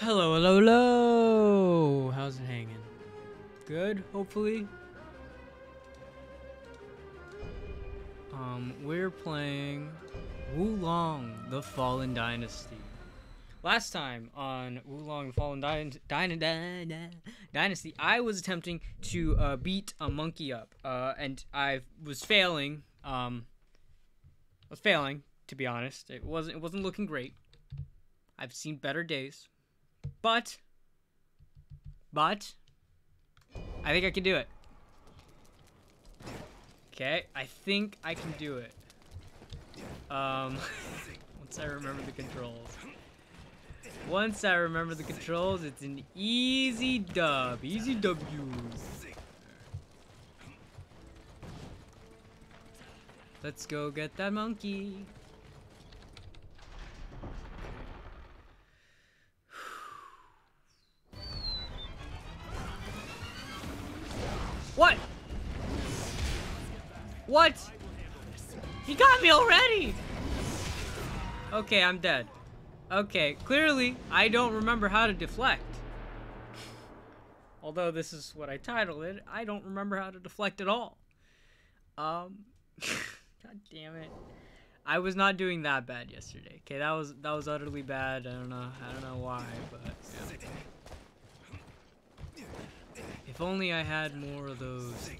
Hello, hello, hello. How's it hanging? Good, hopefully. Um, we're playing Wo Long: The Fallen Dynasty. Last time on Wo Long: The Fallen Dyn- Dyn- Dyn- Dynasty, I was attempting to uh, beat a monkey up, uh, and I was failing. Um, I was failing, to be honest. It wasn't. It wasn't looking great. I've seen better days. But, but, I think I can do it. Okay, I think I can do it. Um, once I remember the controls. Once I remember the controls, it's an easy dub. Easy W. Let's go get that monkey. What? What? He got me already! Okay, I'm dead. Okay, clearly, I don't remember how to deflect. Although this is what I titled it, I don't remember how to deflect at all. Um, god damn it. I was not doing that bad yesterday. Okay, that was that was utterly bad. I don't know. I don't know why, but yeah. If only I had more of those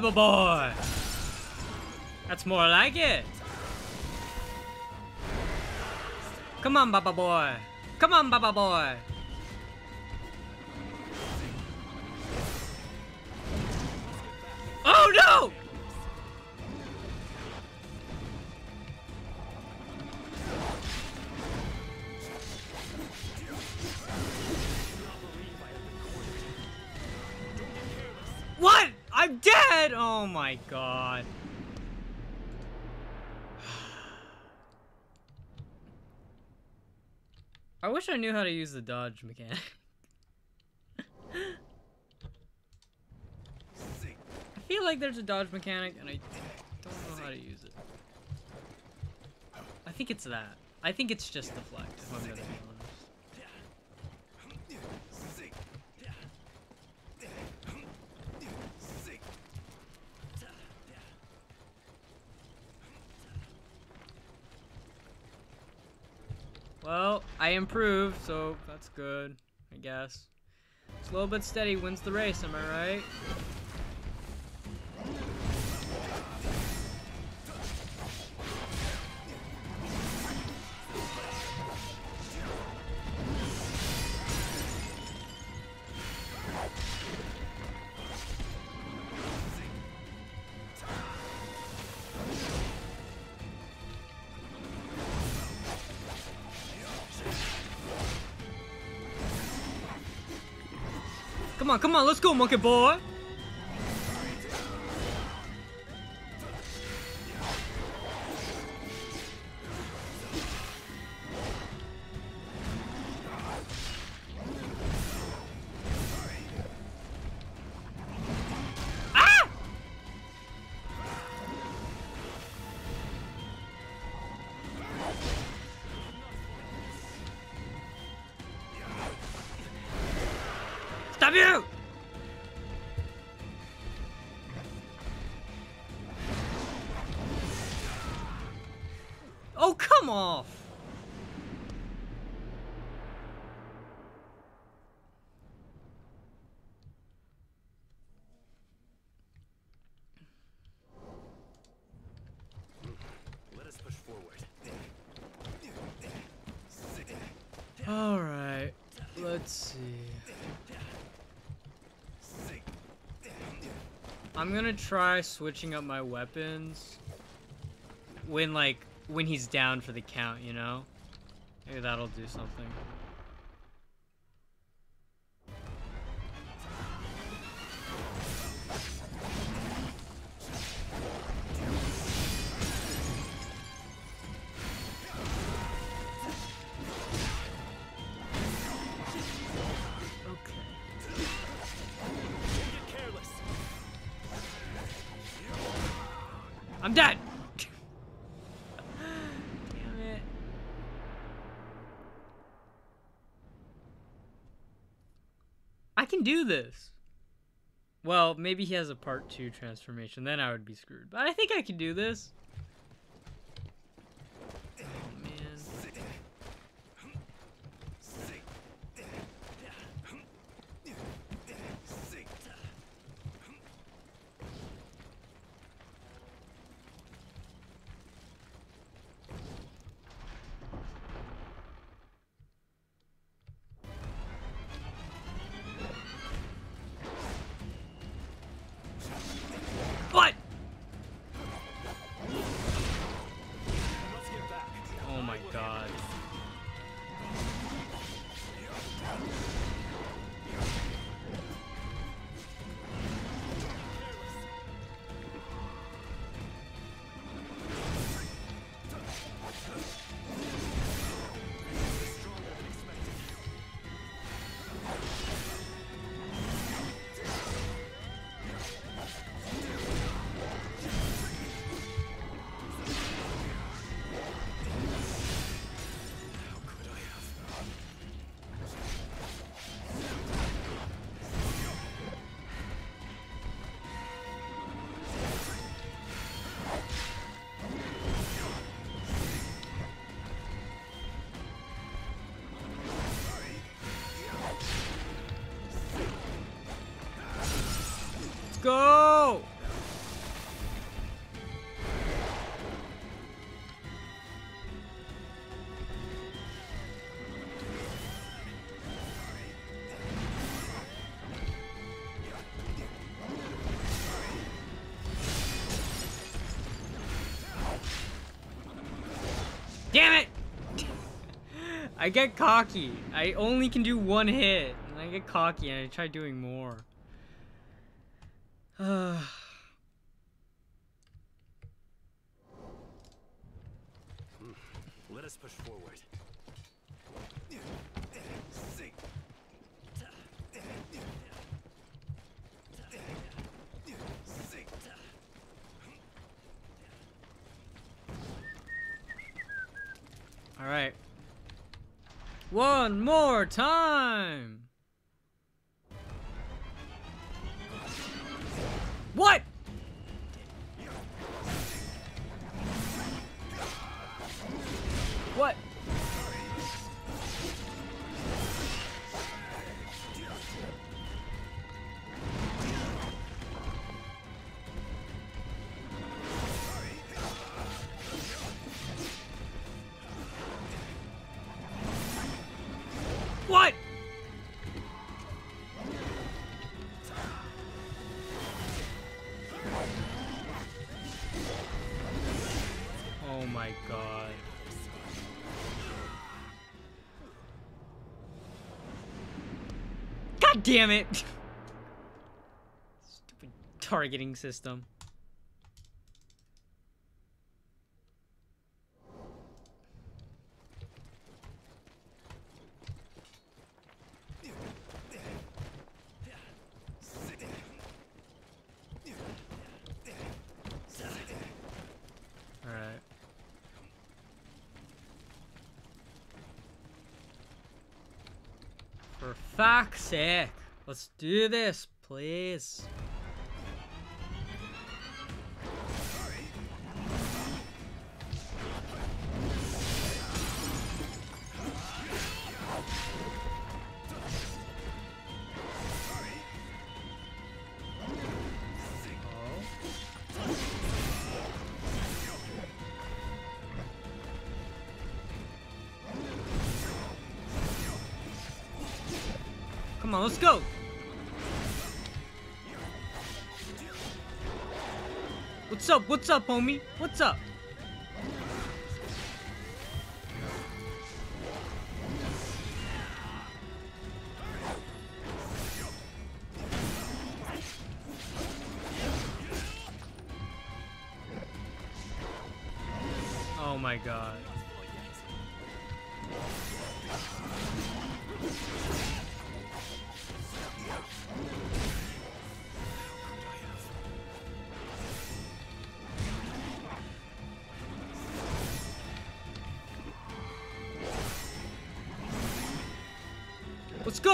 baby boy! That's more like it. Come on, Baba boy. Come on, Baba boy. God. I wish I knew how to use the dodge mechanic. I feel like there's a dodge mechanic and I don't know how to use it. I think it's that. I think it's just deflect, if I'm gonna be honest. Well, I improved, so that's good, I guess. Slow but steady wins the race, am I right? Come on, let's go, monkey boy! Come off! Alright, let's see. I'm gonna try switching up my weapons when like when he's down for the count, you know? Maybe that'll do something. This. Well, maybe he has a part 2 transformation, then I would be screwed. But I think I can do this. I get cocky. I only can do one hit. And I get cocky and I try doing more. Let us push forward. Alright. One more time! Damn it! Stupid targeting system. Alright. For sake. Let's do this, please. Come on, let's go. What's up? What's up, homie? What's up?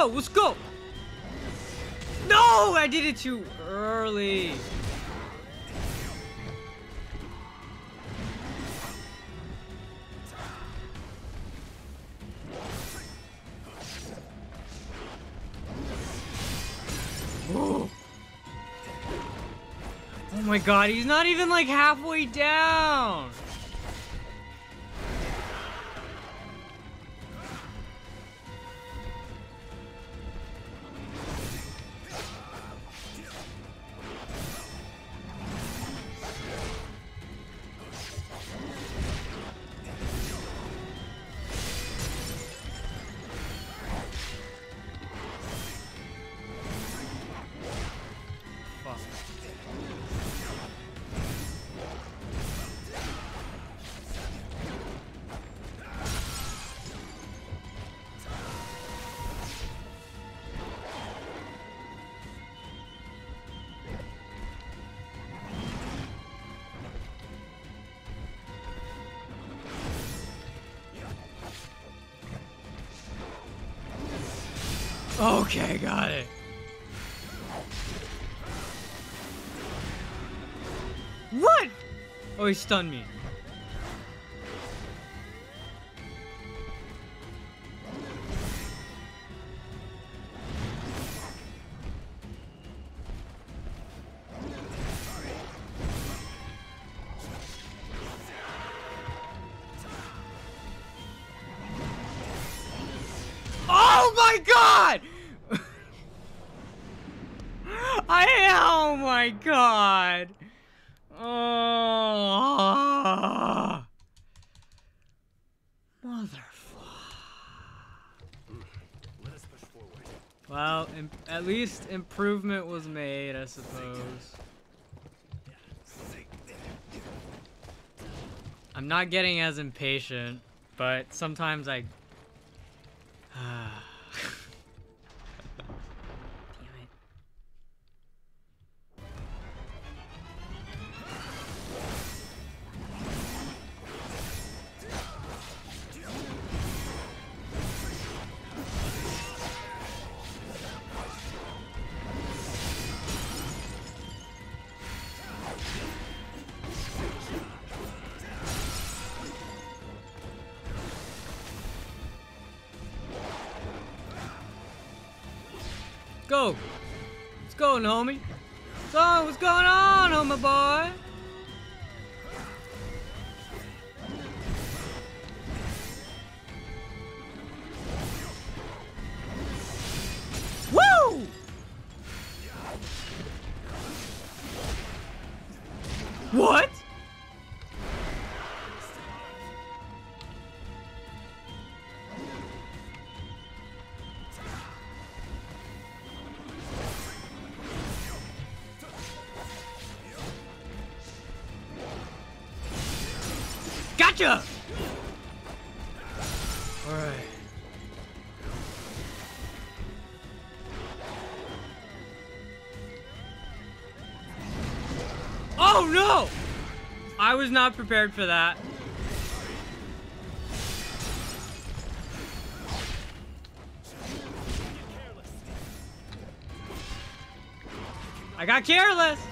Let's go! No! I did it too early. Oh my god, he's not even like halfway down. Okay, got it. What? Oh, he stunned me. Improvement was made, I suppose. I'm not getting as impatient, but sometimes I. Gotcha! Alright. Oh no! I was not prepared for that. I got careless!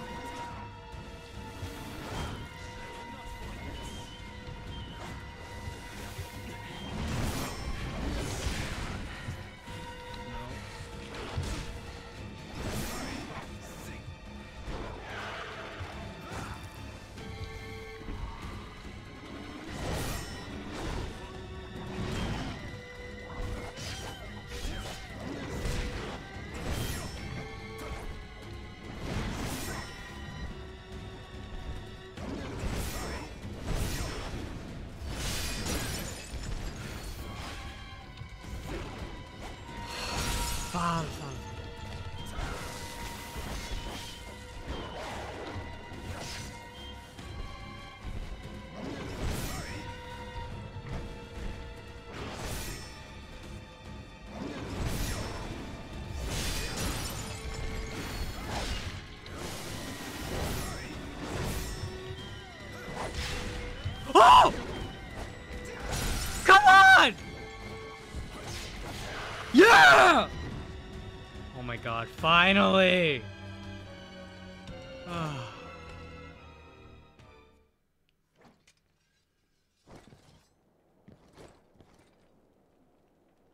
Finally!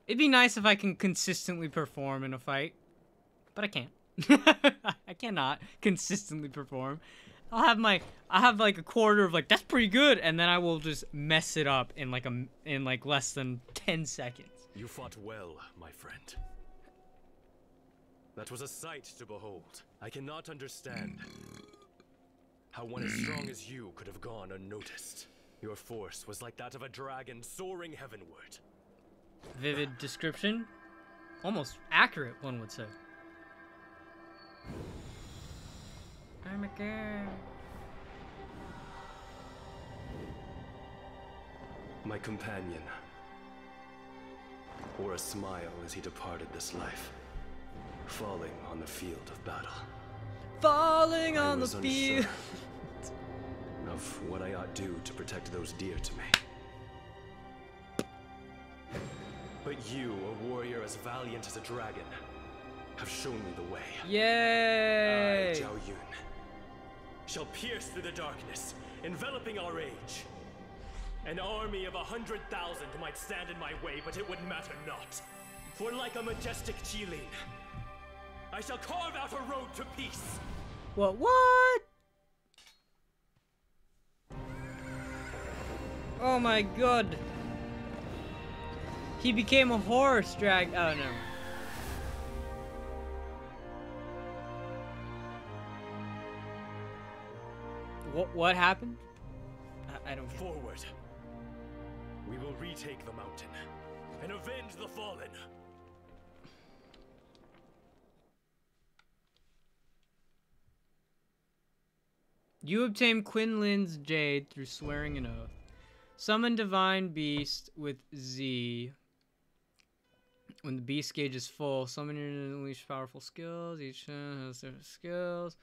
It'd be nice if I can consistently perform in a fight, but I can't. I cannot consistently perform. I'll have my I have like a quarter of like that's pretty good, and then I will just mess it up in like a in like less than ten seconds. You fought well, my friend. That was a sight to behold. I cannot understand how one as strong as you could have gone unnoticed. Your force was like that of a dragon soaring heavenward. Vivid description, almost accurate, one would say. I'm a girl. My companion wore a smile as he departed this life, falling on the field of battle. Falling I on the field. of what I ought do to protect those dear to me. But you, a warrior as valiant as a dragon, have shown me the way. Yay! I, Zhao Yun, shall pierce through the darkness, enveloping our age. An army of a hundred thousand might stand in my way, but it would matter not. For like a majestic Qilin, I shall carve out a road to peace. What? What? Oh my god. He became a horse drag. Oh no. What? What happened? I, I don't. Forward. We will retake the mountain and avenge the fallen. You obtain Quinlan's Jade through swearing an oath. Summon Divine Beast with Z. When the beast gauge is full, summon and unleash powerful skills. Each has different skills.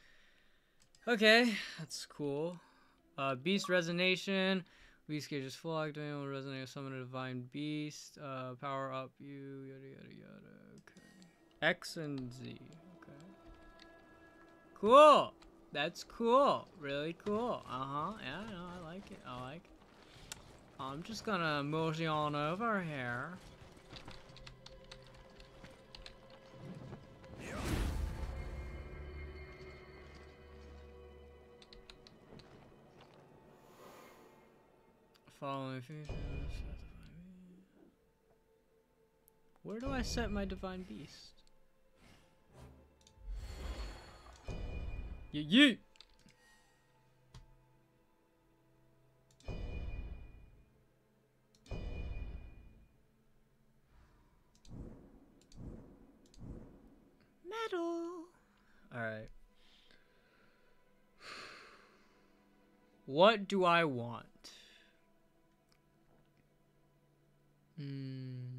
Okay, that's cool. Uh, beast Resonation. Beast gauge is full. Activate will resonate. Summon a Divine Beast. Uh, power up you. Yada yada yada. Okay. X and Z. Okay. Cool. That's cool. Really cool. Uh huh. Yeah, no, I like it. I like it. I'm just gonna mosey on over here. Following features. Where do I set my divine beast? Yeah, yeah. Metal. All right. What do I want? Hmm.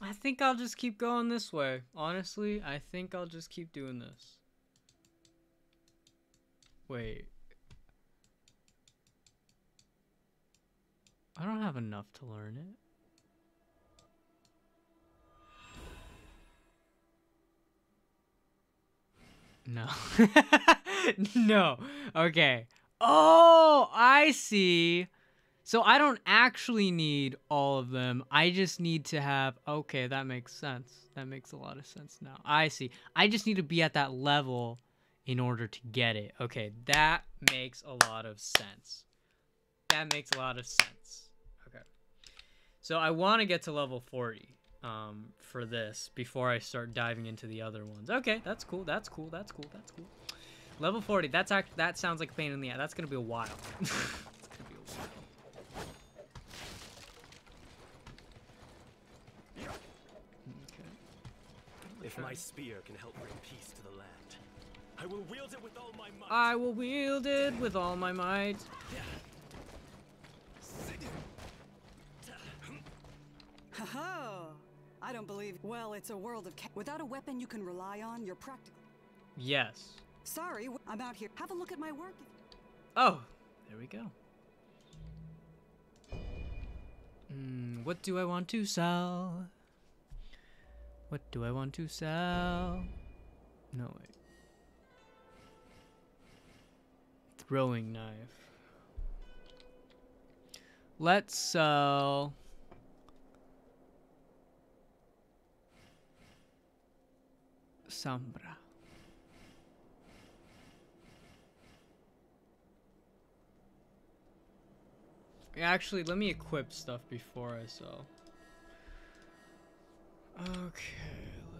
I think I'll just keep going this way. Honestly, I think I'll just keep doing this. Wait. I don't have enough to learn it. No. no. Okay. Oh, I see. So I don't actually need all of them. I just need to have. Okay, that makes sense. That makes a lot of sense now. I see. I just need to be at that level in order to get it. Okay, that makes a lot of sense. That makes a lot of sense. Okay. So I want to get to level 40 um, for this before I start diving into the other ones. Okay, that's cool. That's cool. That's cool. That's cool. Level 40. That's act. That sounds like a pain in the ass. That's gonna be a while. it's gonna be a while. Okay. If my spear can help bring peace to the land, I will wield it with all my might. I will wield it with all my might. Haha! I don't believe. Well, it's a world of. Ca- Without a weapon you can rely on, you're practical. Yes. Sorry, I'm out here. Have a look at my work. Oh, there we go. Mm, what do I want to sell? What do I want to sell? No, wait. Throwing knife. Let's sell. Sombra. Actually, let me equip stuff before I sell. Okay,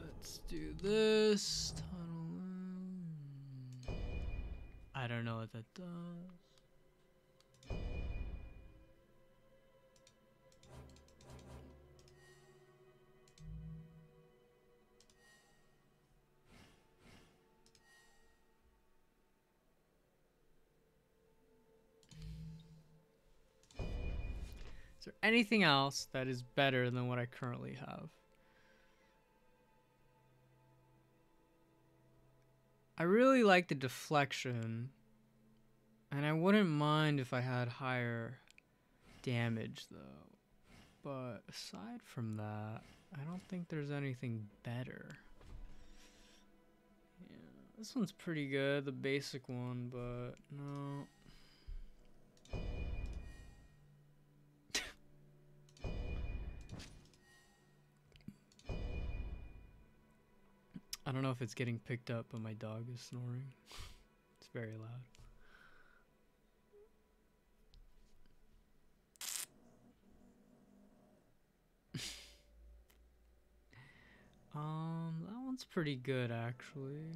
let's do this. Tunnel. I don't know what that does. Is there anything else that is better than what I currently have? I really like the deflection. And I wouldn't mind if I had higher damage though. But aside from that, I don't think there's anything better. Yeah, this one's pretty good, the basic one, but no. I don't know if it's getting picked up, but my dog is snoring. it's very loud. um, that one's pretty good actually.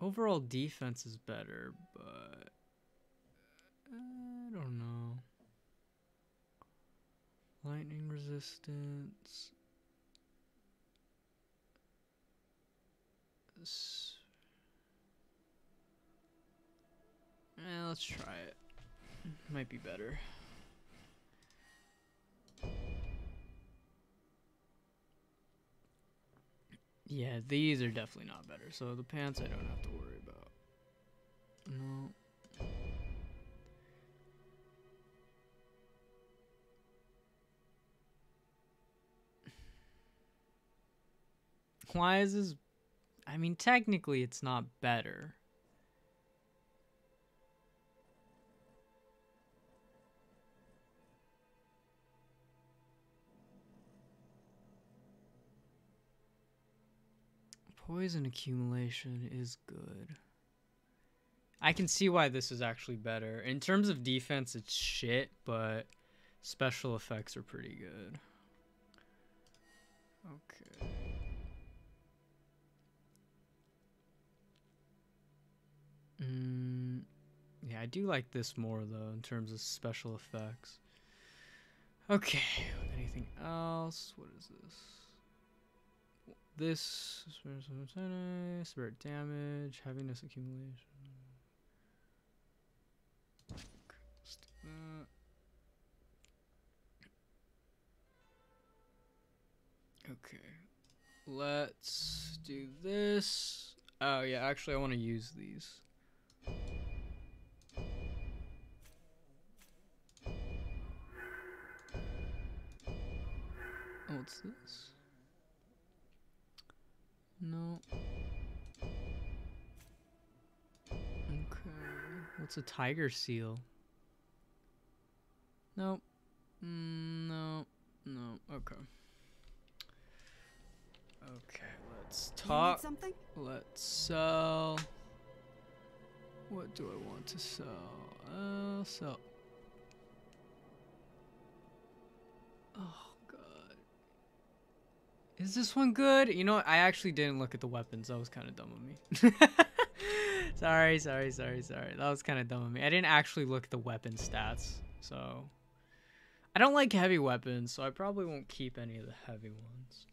Overall defense is better, but I don't know. Lightning resistance. S- Eh, let's try it. Might be better. Yeah, these are definitely not better. So the pants I don't have to worry about. No. Why is this I mean, technically, it's not better. Poison accumulation is good. I can see why this is actually better. In terms of defense, it's shit, but special effects are pretty good. Okay. Mm, yeah, I do like this more though in terms of special effects. Okay, anything else? What is this? This spirit damage, heaviness accumulation. Okay, let's do that. Okay, let's do this. Oh yeah, actually I want to use these. Oh, what's this? No. Okay, What's a tiger seal? Nope. Mm, no. No. Okay. Okay, let's talk. something? Let's sell. What do I want to sell? Uh, sell. Oh god. Is this one good? You know what? I actually didn't look at the weapons. That was kind of dumb of me. sorry, sorry, sorry, sorry. That was kind of dumb of me. I didn't actually look at the weapon stats. So I don't like heavy weapons, so I probably won't keep any of the heavy ones.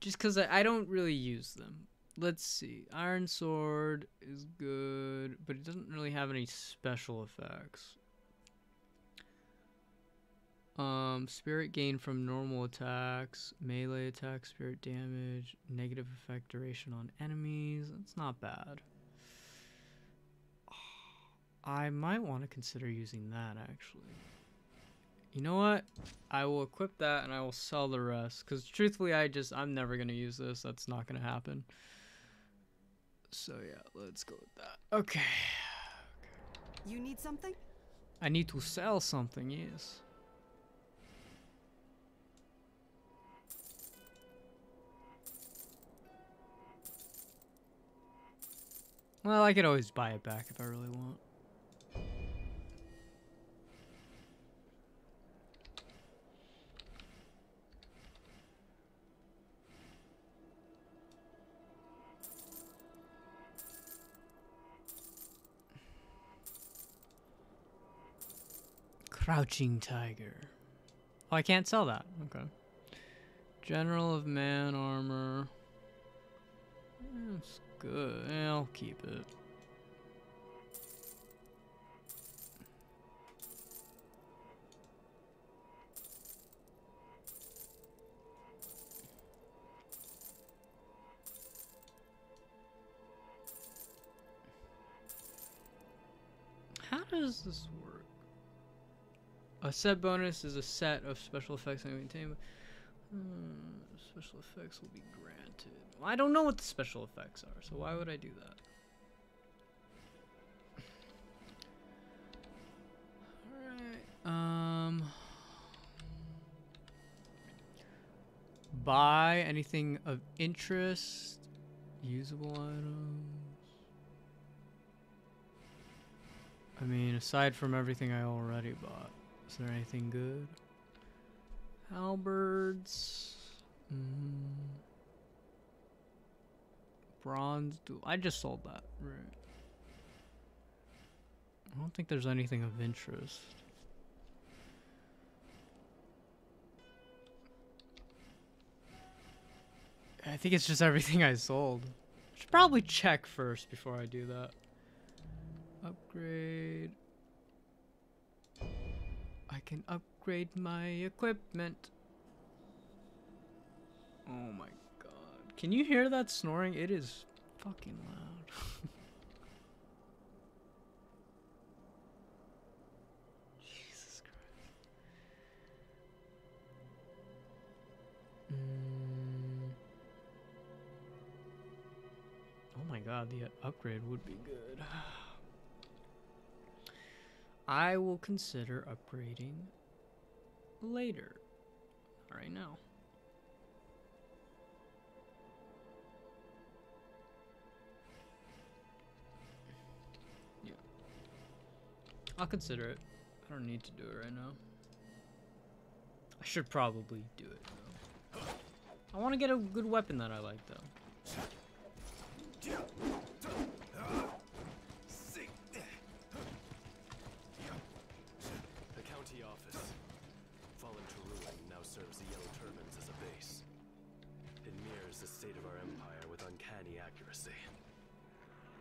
Just because I, I don't really use them. Let's see. Iron Sword is good, but it doesn't really have any special effects. Um, spirit gain from normal attacks, melee attack, spirit damage, negative effect duration on enemies. That's not bad. I might want to consider using that actually. You know what? I will equip that and I will sell the rest. Because truthfully, I just, I'm never going to use this. That's not going to happen. So yeah, let's go with that. Okay. You need something? I need to sell something, yes. Well, I could always buy it back if I really want. Crouching Tiger. Oh, I can't sell that. Okay. General of Man Armor. That's good. I'll keep it. How does this work? A set bonus is a set of special effects I maintain. Hmm, special effects will be granted. Well, I don't know what the special effects are, so why would I do that? Um... Buy anything of interest. Usable items. I mean, aside from everything I already bought, is there anything good? Halberds. Mm. Bronze duel. I just sold that. Right. I don't think there's anything of interest. I think it's just everything I sold. Should probably check first before I do that. Upgrade. I can upgrade my equipment. Oh my god. Can you hear that snoring? It is fucking loud. Jesus Christ. Mm. Oh my god, the upgrade would be good. I will consider upgrading later. Not right now. Yeah. I'll consider it. I don't need to do it right now. I should probably do it though. I want to get a good weapon that I like though.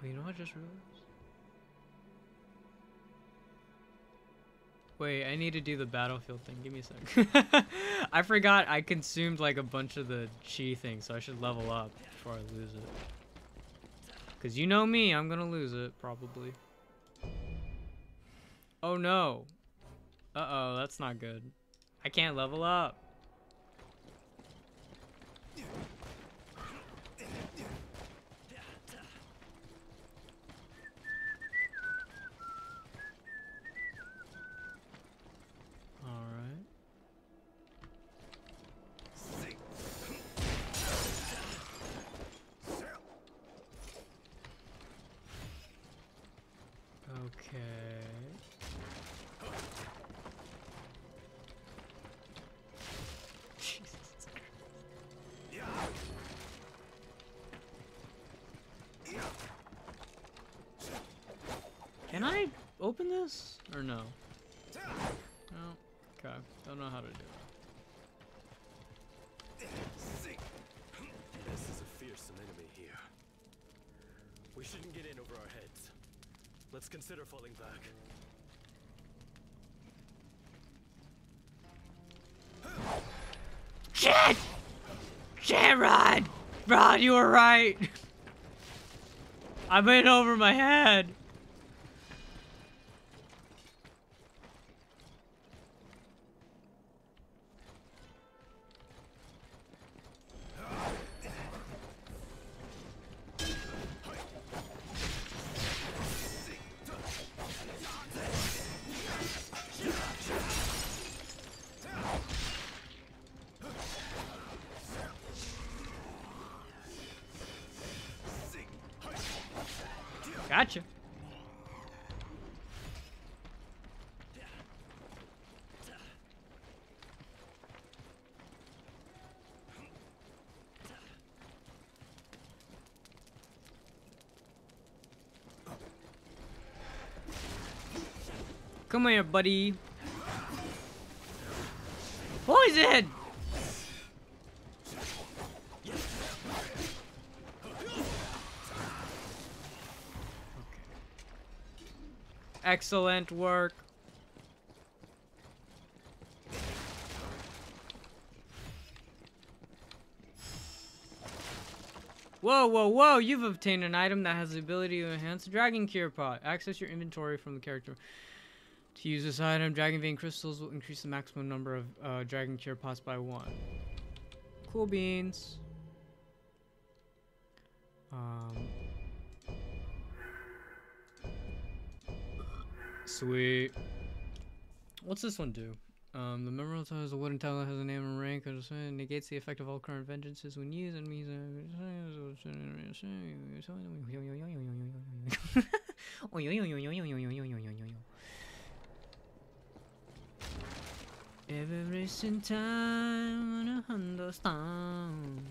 You know what I just realized? Wait, I need to do the battlefield thing. Give me a sec. I forgot I consumed like a bunch of the chi things, so I should level up before I lose it. Cause you know me, I'm gonna lose it probably. Oh no. Uh oh, that's not good. I can't level up. Can I open this or no? No. Okay. Don't know how to do it. This is a fearsome enemy here. We shouldn't get in over our heads. Let's consider falling back. Shit! Shit, Rod! Rod, you were right! I'm in over my head. Come here, buddy. Poison! Excellent work. Whoa, whoa, whoa! You've obtained an item that has the ability to enhance the Dragon Cure Pot. Access your inventory from the character. To use this item, Dragon Vein Crystals will increase the maximum number of uh, Dragon Cure Pots by one. Cool beans. Um, Sweet. What's this one do? Um, the memorable has a wooden tablet has a name and rank and negates the effect of all current vengeances when used and means Every single time when I understand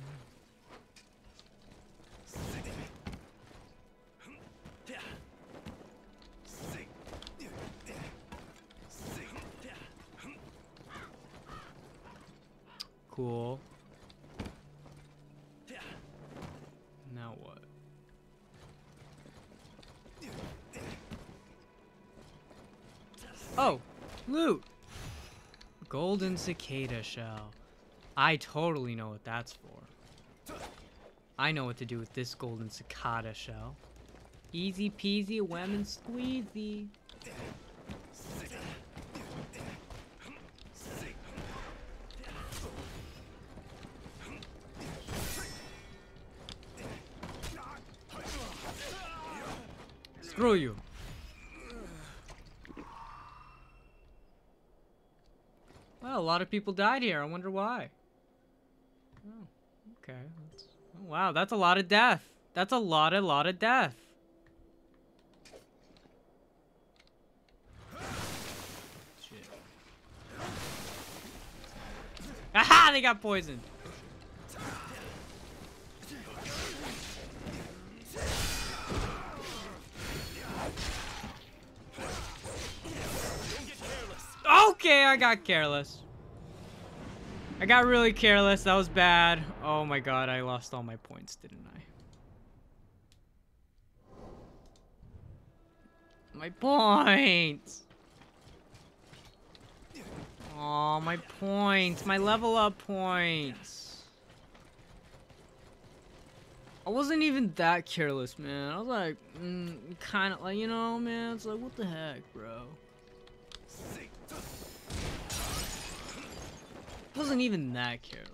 Cool. Now what? Oh, loot! Golden cicada shell. I totally know what that's for. I know what to do with this golden cicada shell. Easy peasy lemon squeezy. Screw you. Well, a lot of people died here. I wonder why. Oh, okay. That's, oh, wow, that's a lot of death. That's a lot, a lot of death. Aha! They got poisoned. Okay, I got careless. I got really careless. That was bad. Oh my god, I lost all my points, didn't I? My points! Oh, my points. My level up points. I wasn't even that careless, man. I was like, mm, kind of like, you know, man. It's like, what the heck, bro? Wasn't even that careless.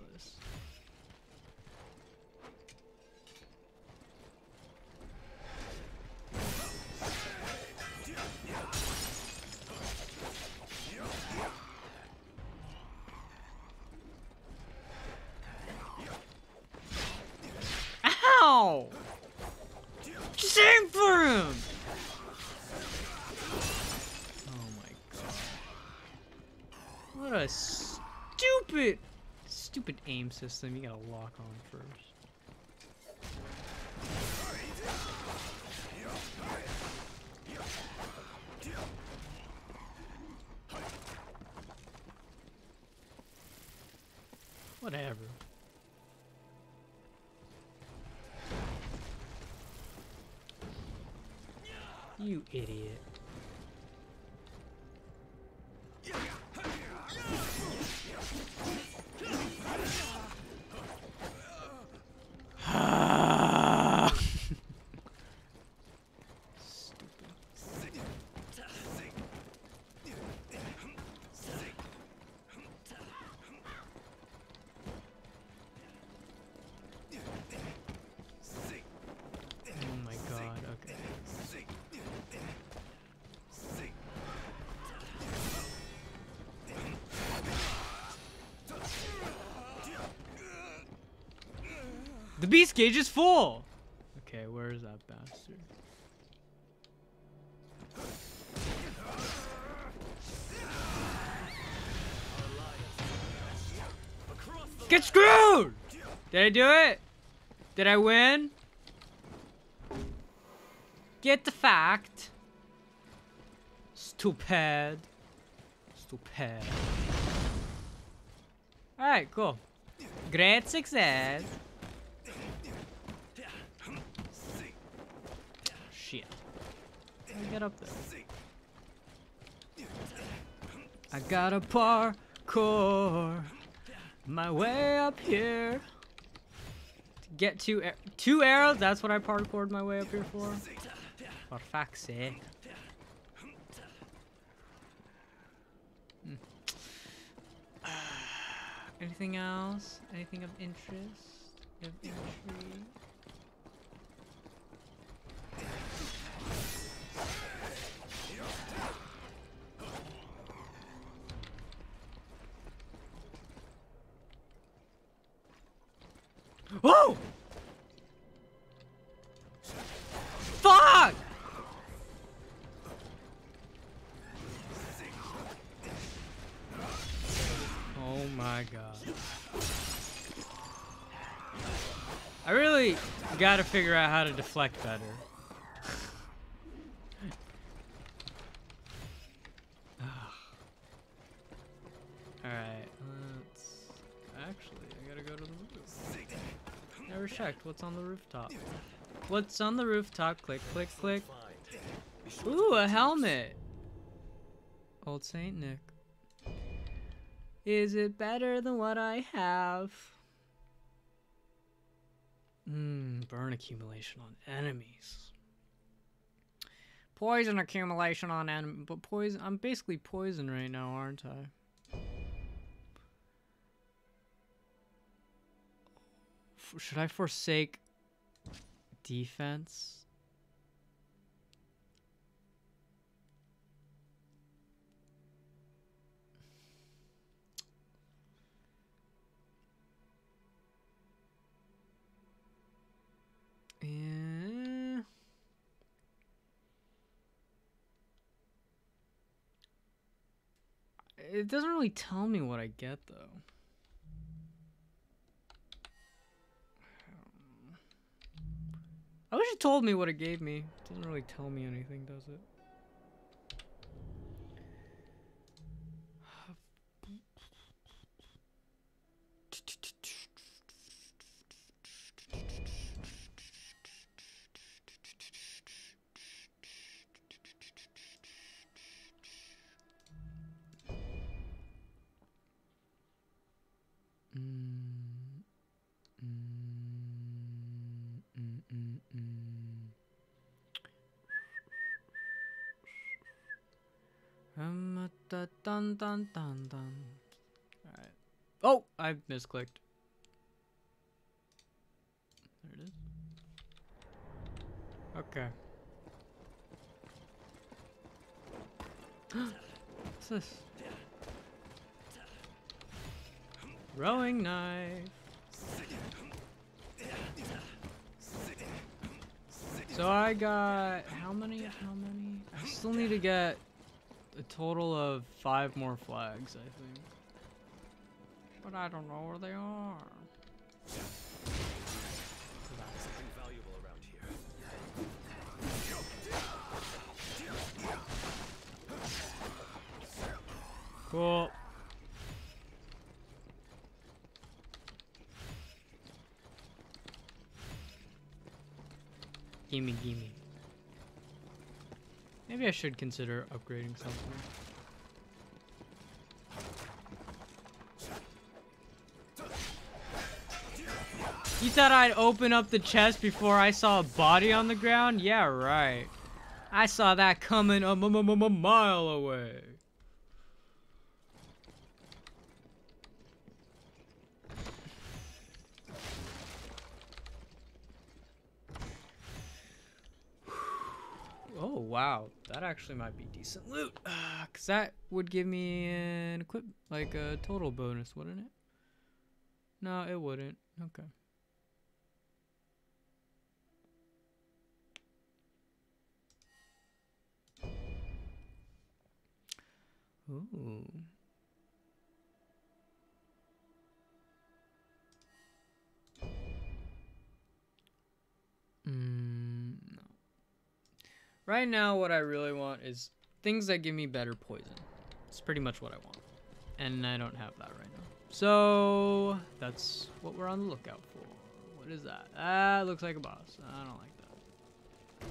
Ow! Same for him! Oh my god. What a Stupid! Stupid aim system you gotta lock on first. Whatever. You idiot. Beast gauge is full! Okay, where is that bastard? Get screwed! Did I do it? Did I win? Get the fact. Stupid. Stupid. Alright, cool. Great success. Shit. How do I get up there? I got a parkour my way up here. To get two two arrows. That's what I parkoured my way up here for. For fuck's sake. Hmm. Anything else? Anything of interest? Of intrigue? Whoa! Fuck! Oh my god. I really gotta figure out how to deflect better. Checked what's on the rooftop. What's on the rooftop? Click, click, click. Ooh, a helmet! Old Saint Nick. Is it better than what I have? Mmm, burn accumulation on enemies. Poison accumulation on enemy, but poison. I'm basically poison right now, aren't I? Should I forsake defense? Yeah. It doesn't really tell me what I get though. I wish it told me what it gave me. It doesn't really tell me anything, does it? Dun, dun, dun. Alright. Oh! I misclicked. There it is. Okay. What's this? Rowing knife. So I got how many? How many? I still need to get a total of five more flags, I think. But I don't know where they are. Cool. Gimme, gimme. Maybe I should consider upgrading something. You thought I'd open up the chest before I saw a body on the ground? Yeah, right. I saw that coming a, mile away. Oh wow, that actually might be decent loot. Uh, Cause that would give me an equip like a total bonus, wouldn't it? No, it wouldn't. Okay. Ooh. Mm, no. Right now, what I really want is things that give me better poison. It's pretty much what I want. And I don't have that right now. So, that's what we're on the lookout for. What is that? Ah, looks like a boss. I don't like that.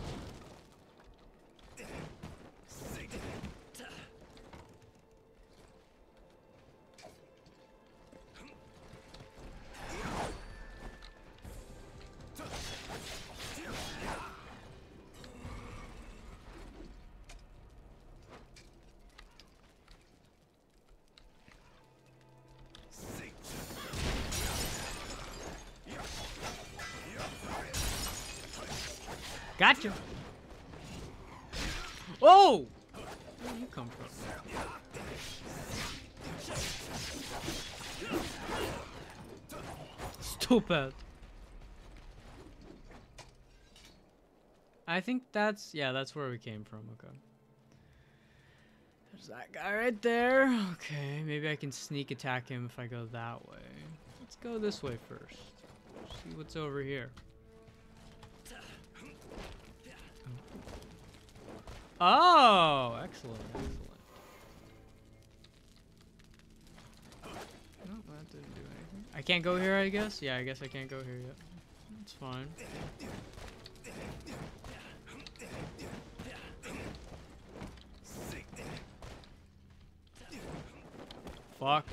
Oh! Where did you come from? Stupid. I think that's yeah, that's where we came from. Okay. There's that guy right there. Okay, maybe I can sneak attack him if I go that way. Let's go this way first. See what's over here. Oh, excellent, excellent. No, that didn't do anything. I can't go here, I guess? Yeah, I guess I can't go here yet. It's fine. Fuck.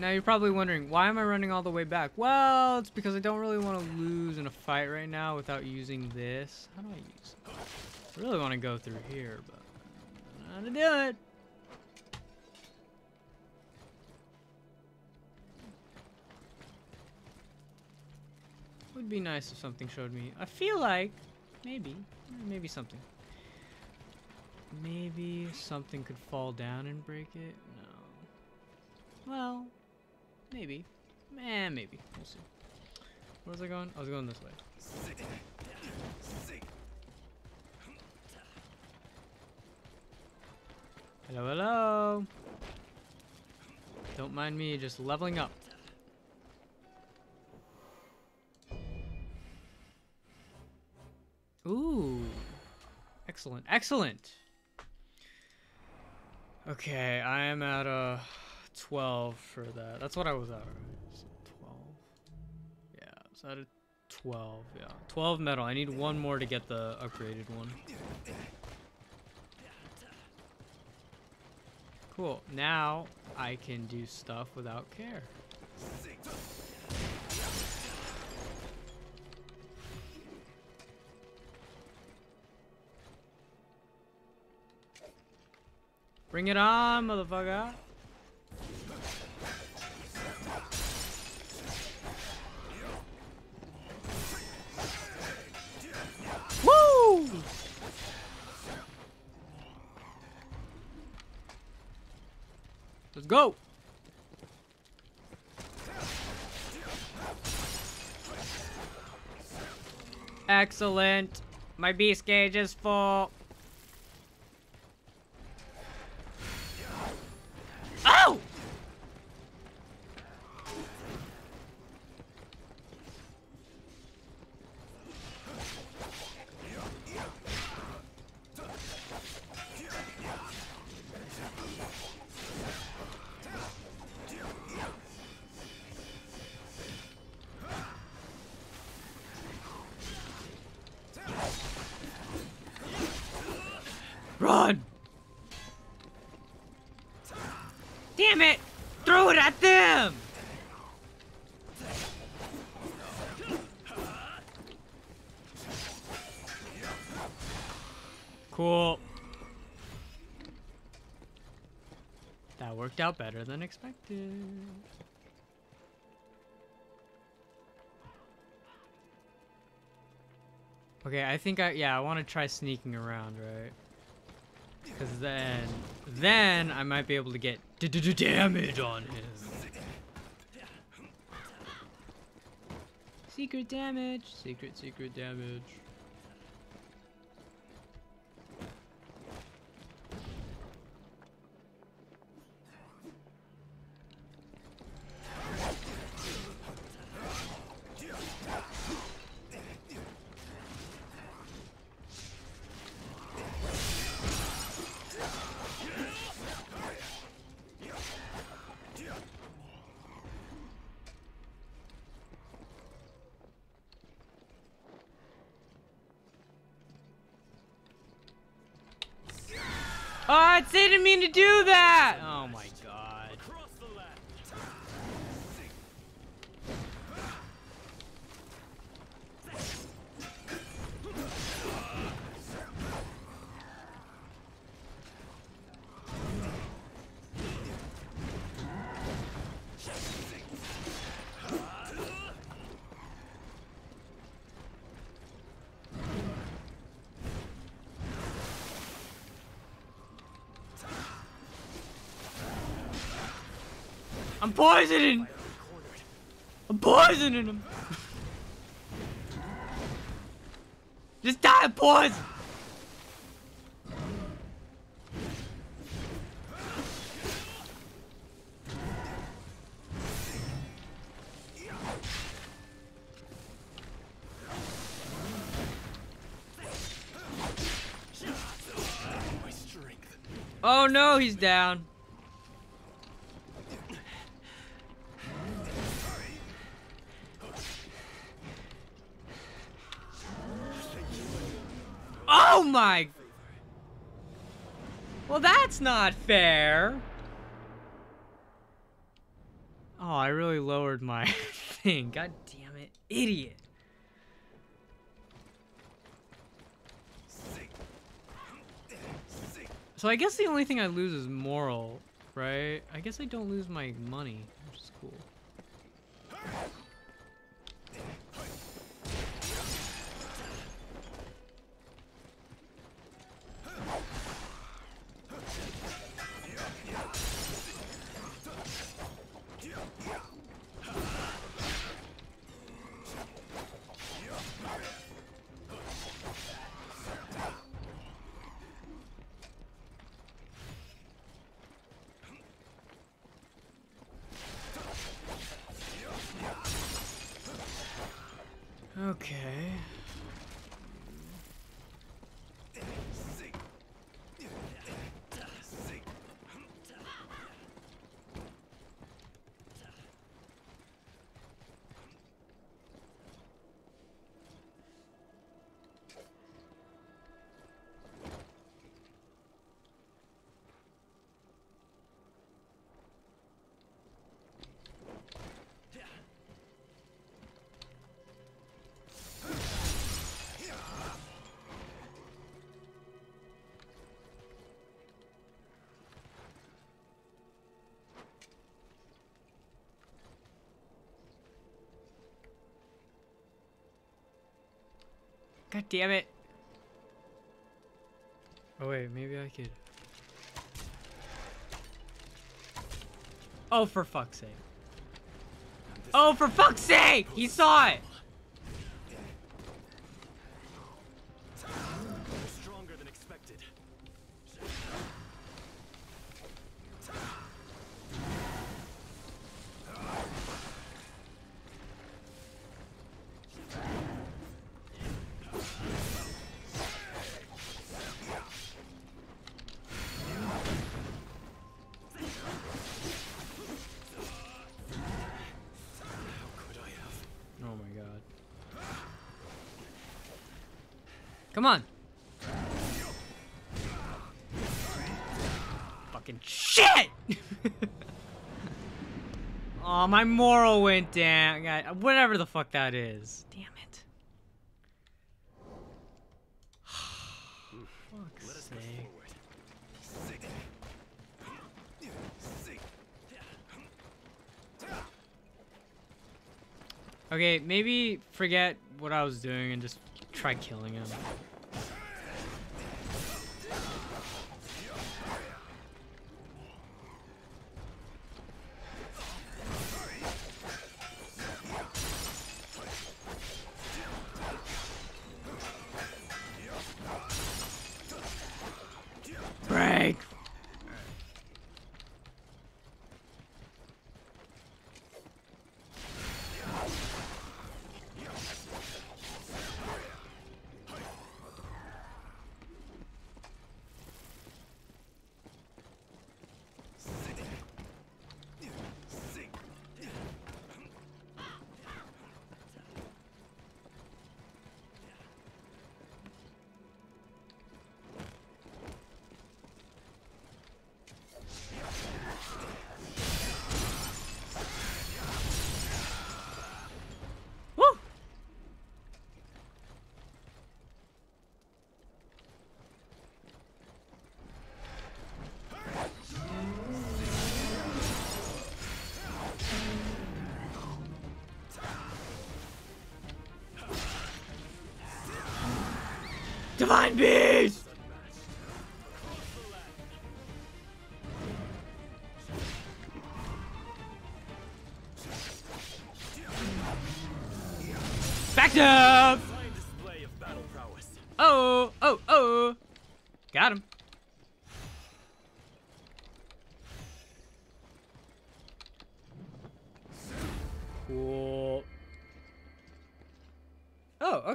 Now you're probably wondering, why am I running all the way back? Well, it's because I don't really want to lose in a fight right now without using this. How do I use it? I really want to go through here, but I don't know how to do it. Would be nice if something showed me. I feel like, maybe, maybe something. Maybe something could fall down and break it? No. Well, maybe. Eh, maybe. We'll see. Where was I going? I was going this way. Hello, hello. Don't mind me just leveling up. Ooh. Excellent. Excellent. Okay, I am at a 12 for that. That's what I was at. right? So 12. Yeah, so I was at a 12. Yeah, 12 metal. I need one more to get the upgraded one. Cool. Now I can do stuff without care. Bring it on, motherfucker. Go. Excellent. My beast gauge is full. Worked out better than expected. Okay, I think I yeah, I want to try sneaking around, right? Cuz then then I might be able to get d -d -d damage on him. Secret damage, secret secret damage. Poisoning! I'm poisoning him! Just die of poison! Oh no, he's down. That's not fair. Oh, I really lowered my thing. God damn it. Idiot. So I guess the only thing I lose is moral, right? I guess I don't lose my money, God damn it. Oh wait, maybe I could. Oh, for fuck's sake. Oh, for fuck's sake! He saw it! Um, my moral went down. God, whatever the fuck that is. Damn it. Fuck's Let sake. Okay, maybe forget what I was doing and just try killing him.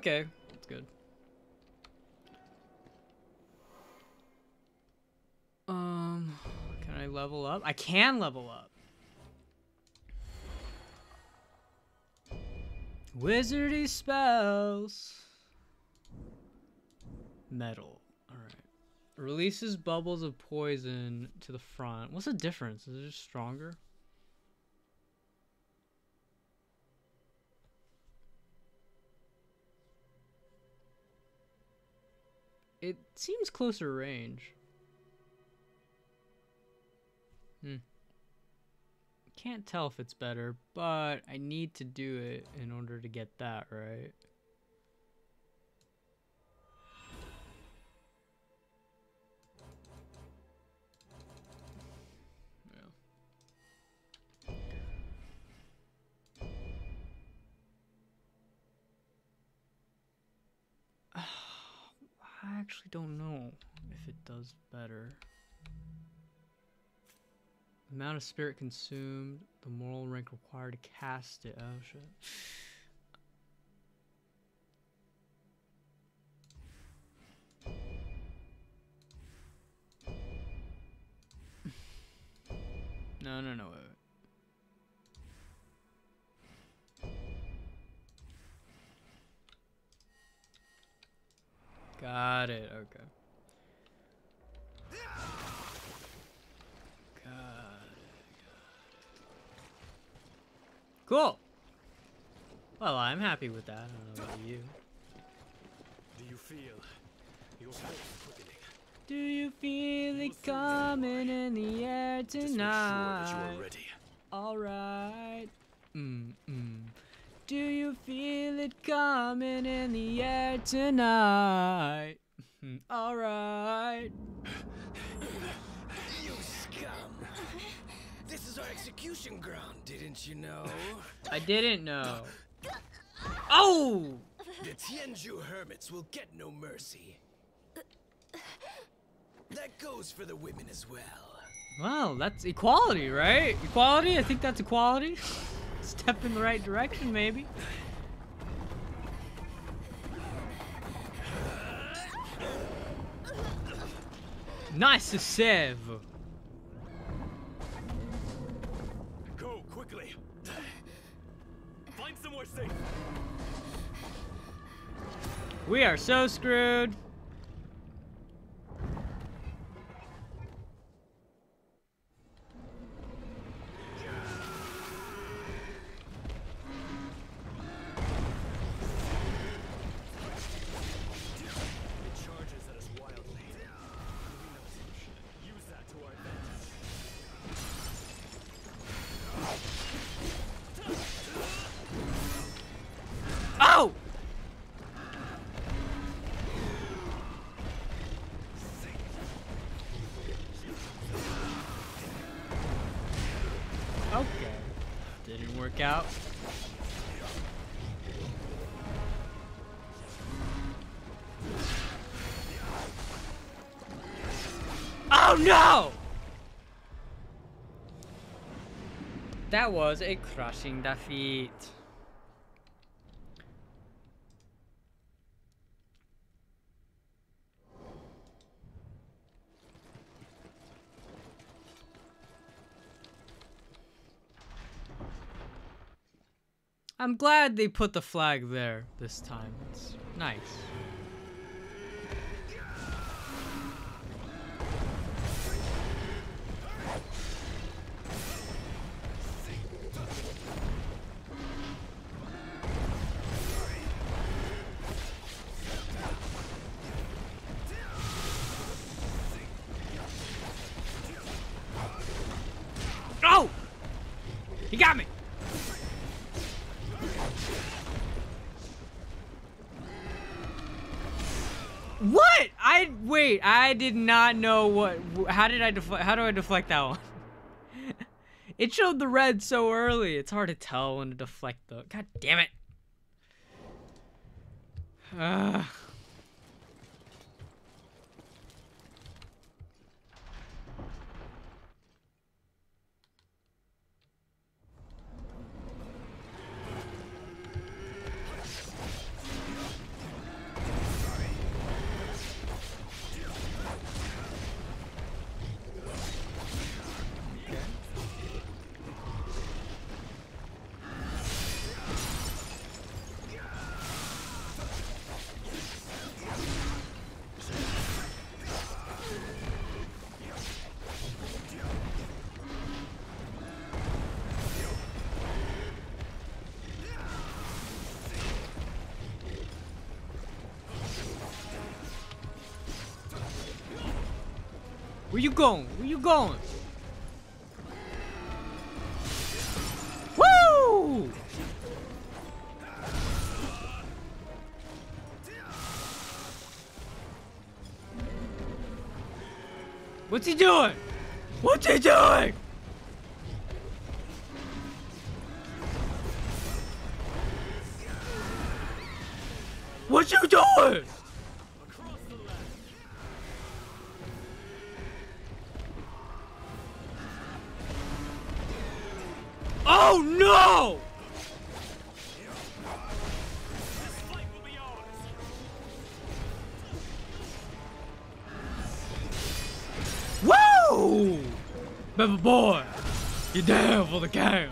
Okay. That's good. Um, can I level up? I can level up. Wizardry spells. Metal. Alright. Releases bubbles of poison to the front. What's the difference? Is it just stronger? It seems closer range. Hmm. Can't tell if it's better, but I need to do it in order to get that, right? Actually don't know if it does better. Amount of spirit consumed, the moral rank required to cast it. Oh shit. No, no, no, wait, Got it. Okay. Got it. Cool. Well, I'm happy with that. I don't know about you. Do you feel your pulse quickening? Do you feel it coming in the air tonight? Just make sure that you are ready. Alright. Mm mm. Do you feel it coming in the air tonight? Alright. You scum! This is our execution ground, didn't you know? I didn't know. Oh! The Tianju hermits will get no mercy. That goes for the women as well. Well, that's equality, right? Equality? I think that's equality. Step in the right direction, maybe. Nice to save. Go quickly. Find somewhere safe. We are so screwed. That was a crushing defeat. I'm glad they put the flag there this time. It's nice. I did not know what. How did I deflect? How do I deflect that one? it showed the red so early. It's hard to tell when to deflect the. God damn it. Uh. You going? Where you going? Woo! What's he doing? What's he doing? What you doing? For the count.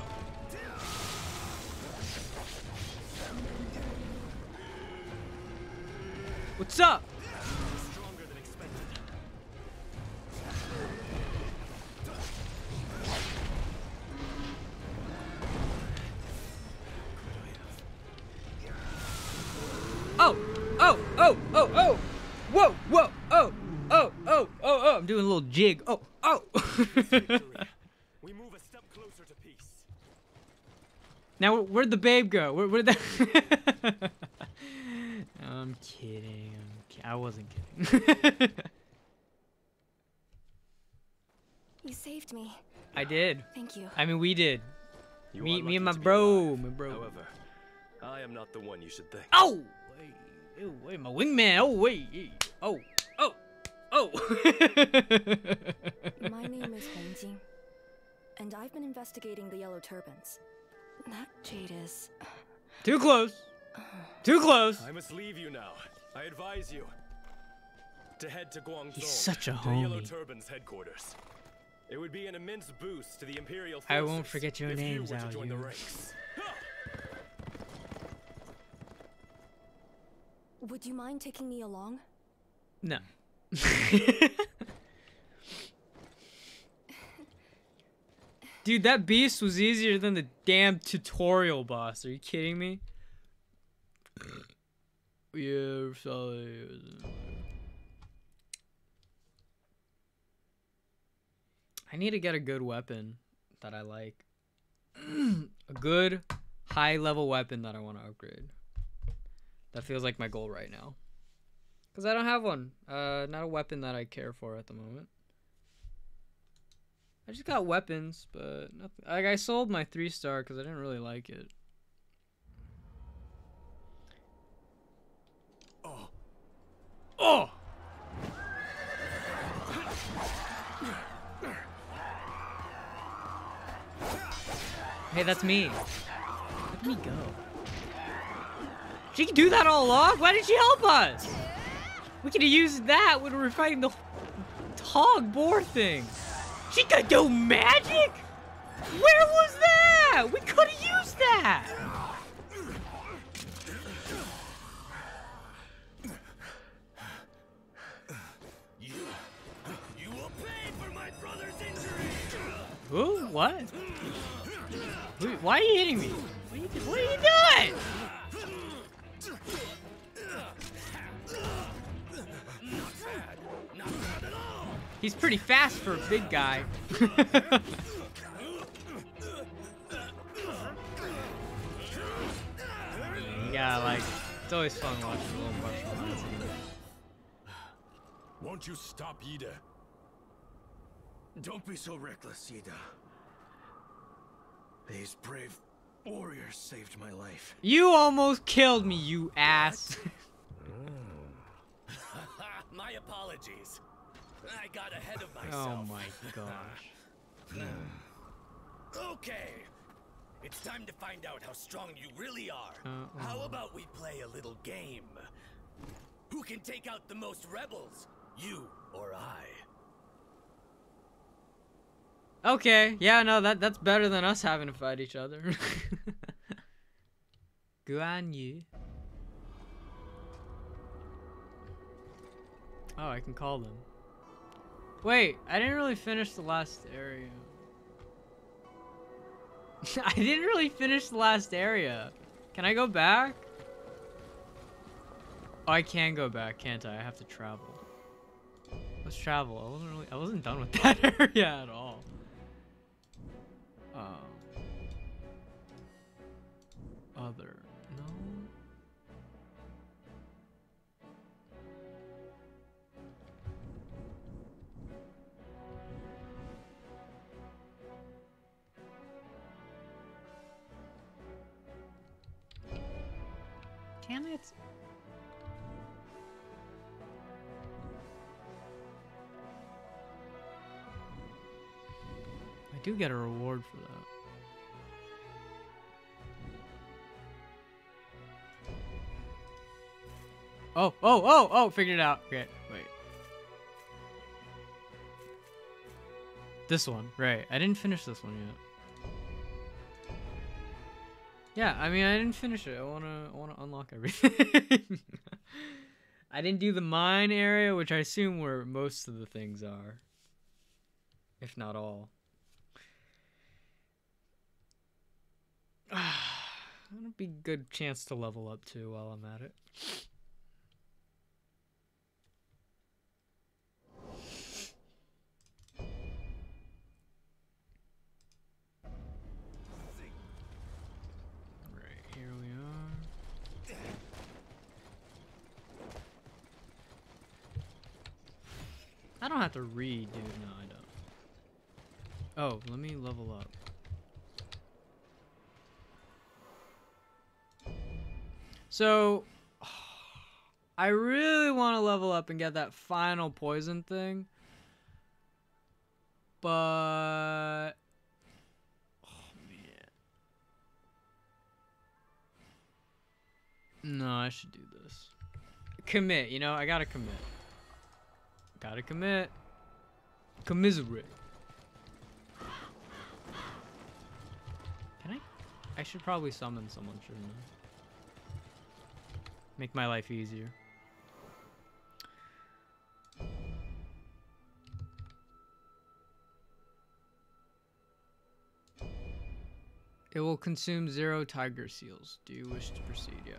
Go? Where, where'd the... I'm kidding. I'm ki- I wasn't kidding. You saved me. I did. Thank you. I mean, we did. You Me, me and my lucky to be bro, alive. my bro. However, I am not the one you should thank. Oh! Wait, ew, wait, my wingman. Oh, wait. Oh, oh, oh. My name is Hong Jing, and I've been investigating the Yellow Turbans. That jade is. Too close. Too close. I must leave you now. I advise you to head to Guangzong. He's such a to the Yellow. Turban's headquarters. It would be an immense boost to the Imperial I won't forget your if names, you were to Ao join the ranks. Would you mind taking me along? No. Dude, that beast was easier than the damn tutorial boss. Are you kidding me? yeah, sorry. I need to get a good weapon that I like. a good high level weapon that I want to upgrade. That feels like my goal right now. Because I don't have one. Uh, not a weapon that I care for at the moment. I just got weapons, but nothing. Like I sold my three star because I didn't really like it. Oh, Oh! Hey, that's me. Let me go. She can do that all along? Why did she help us? We could have used that when we were fighting the hog boar thing. She could do magic? Where was that? We could have used that. You, you will pay for my brother's injury. Who? What? Who, why are you hitting me? What are you, what are you doing? He's pretty fast for a big guy. yeah, like, it's always fun watching little martial arts. won't you stop, Yide? Don't be so reckless, Yide. These brave warriors saved my life. You almost killed me, you ass. my apologies. I got ahead of oh my gosh. Okay. It's time to find out how strong you really are. Uh-oh. How about we play a little game? Who can take out the most rebels? You or I? Okay, yeah, no, that that's better than us having to fight each other. Guan Yu. Oh, I can call them. Wait, I didn't really finish the last area. I didn't really finish the last area. Can I go back? Oh, I can go back, can't I? I have to travel. Let's travel. I wasn't really I wasn't done with that area at all. Um, Damn it. I do get a reward for that. Oh, oh, oh, oh, figured it out. Okay, wait. This one, right. I didn't finish this one yet. Yeah, I mean, I didn't finish it. I wanna, I wanna unlock everything. I didn't do the mine area, which I assume where most of the things are, if not all. That'll be a good chance to level up too while I'm at it. Have to read, dude. No, I don't. Oh, let me level up. So, I really want to level up and get that final poison thing. But. Oh, man. No, I should do this. Commit, you know? I gotta commit. Gotta commit. Commiserate. Can I? I should probably summon someone, shouldn't I? Make my life easier. It will consume zero tiger seals. Do you wish to proceed? Yeah.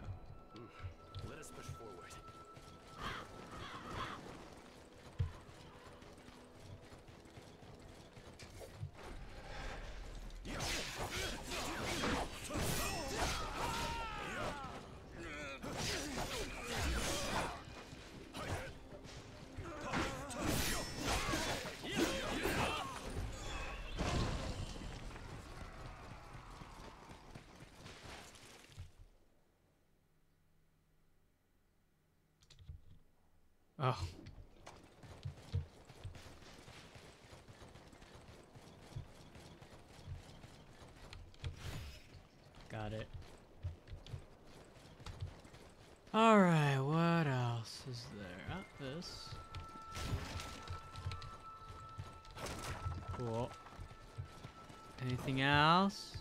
Anything else?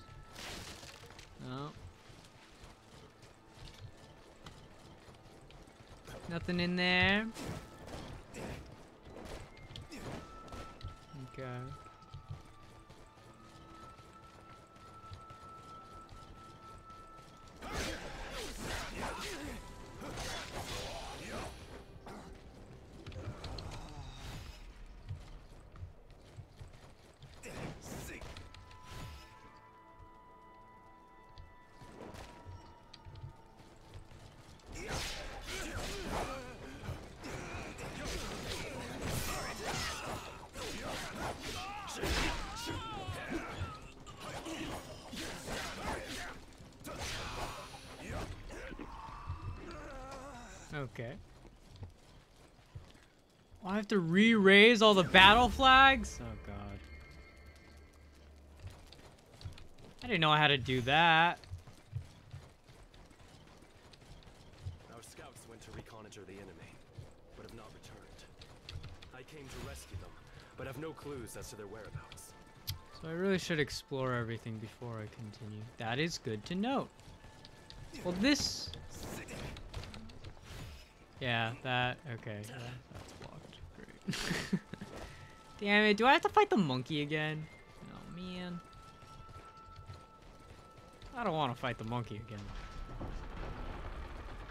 No. Nothing in there. Okay. Have to re-raise all the battle flags? Oh god. I didn't know I had to do that. Our scouts went to reconnoiter the enemy, but have not returned. I came to rescue them, but have no clues as to their whereabouts. So I really should explore everything before I continue. That is good to note. Well, this... Yeah, that... Okay, yeah, that's blocked. Great. Damn it, do I have to fight the monkey again? Oh, man. I don't want to fight the monkey again.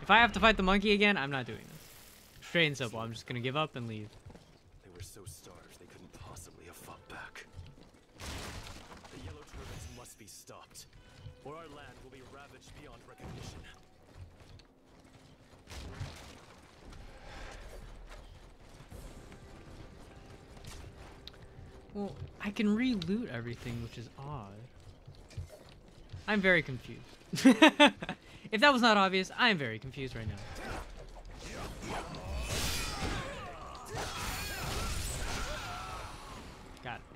If I have to fight the monkey again, I'm not doing this. Straight and simple, I'm just gonna give up and leave. They were so starved they couldn't possibly have fought back. The yellow turbans must be stopped, or our land will be ravaged beyond recognition. Well, I can re-loot everything, which is odd. I'm very confused. if that was not obvious, I'm very confused right now. Got it.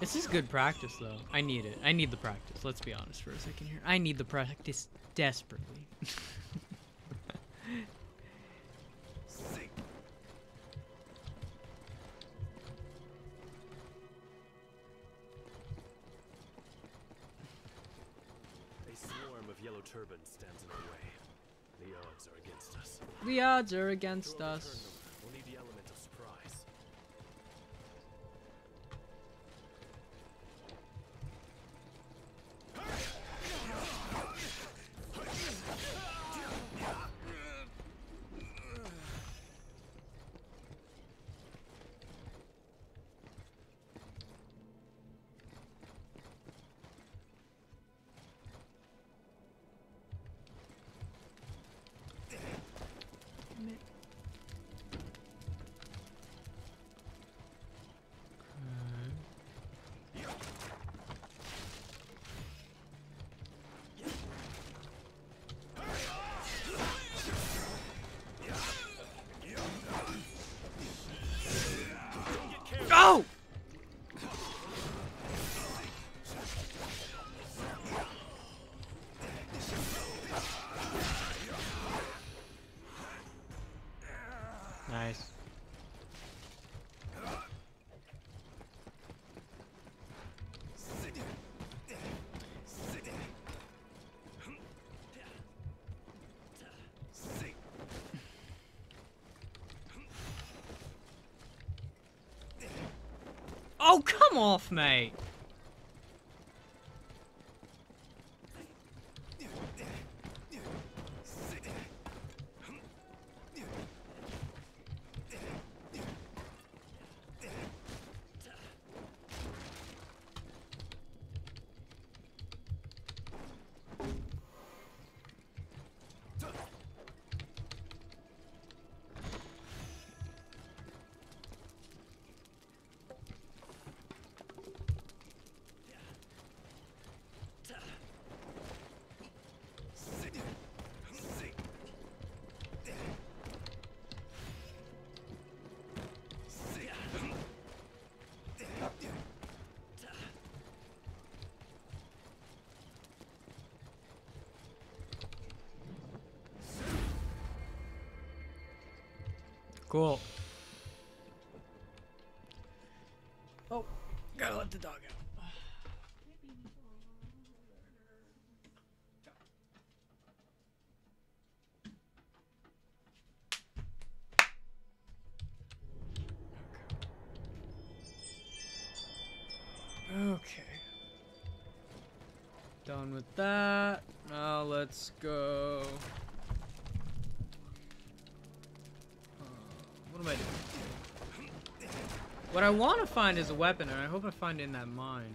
This is good practice, though. I need it. I need the practice. Let's be honest for a second here. I need the practice desperately. A swarm of yellow turbans stands in our way. The odds are against us. Come off, mate. Cool. Oh, gotta let the dog out. Okay. Done with that. Now let's go. Uh, what am I doing? What I want to find is a weapon, and I hope I find it in that mine.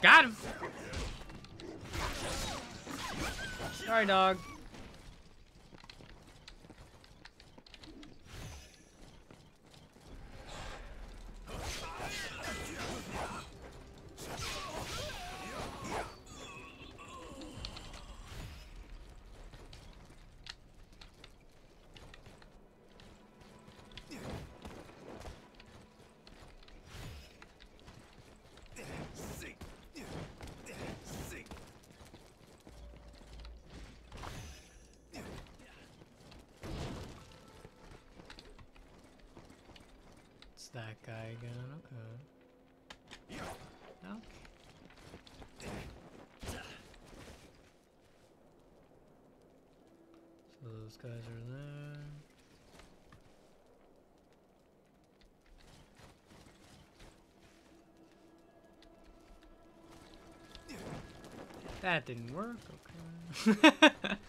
Got him! Sorry, dog. It's that guy again. Okay. Okay. So those guys are there. That didn't work. Okay.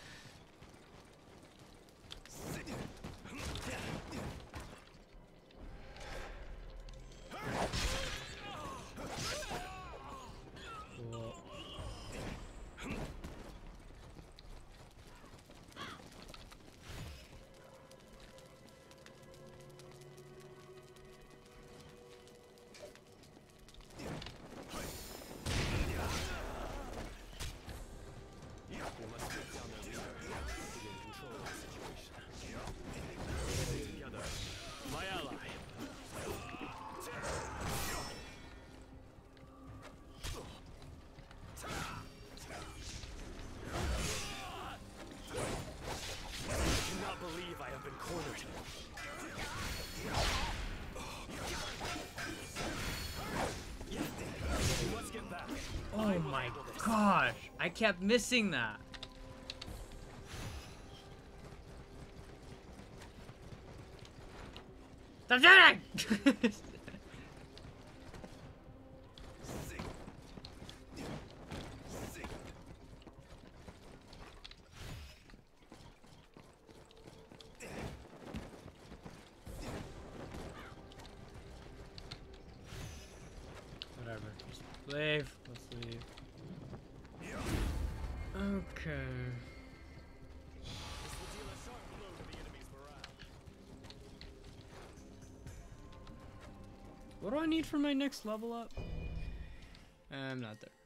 kept missing that. Stop shooting! need for my next level up? I'm not there.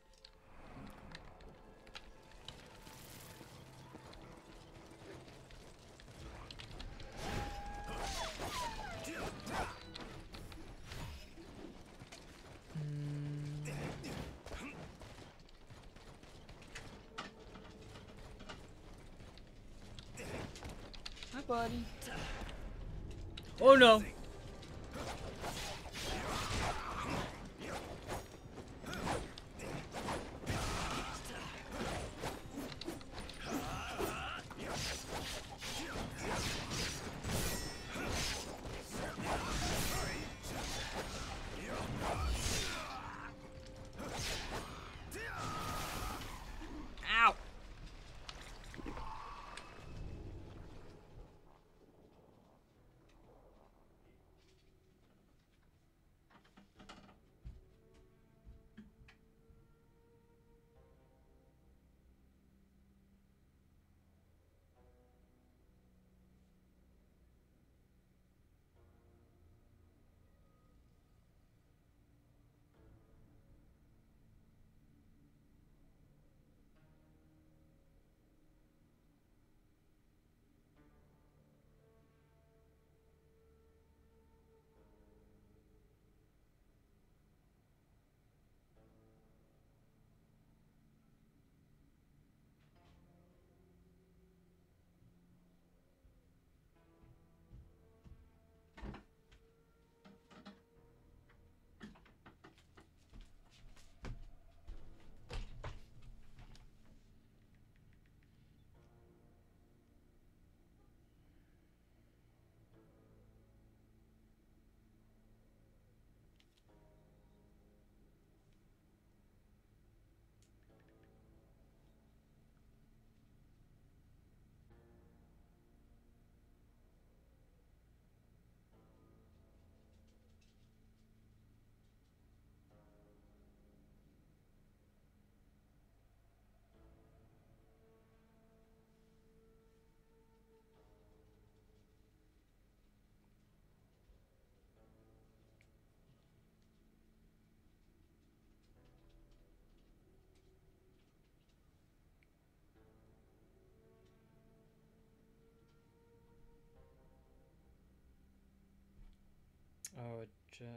Oh, just.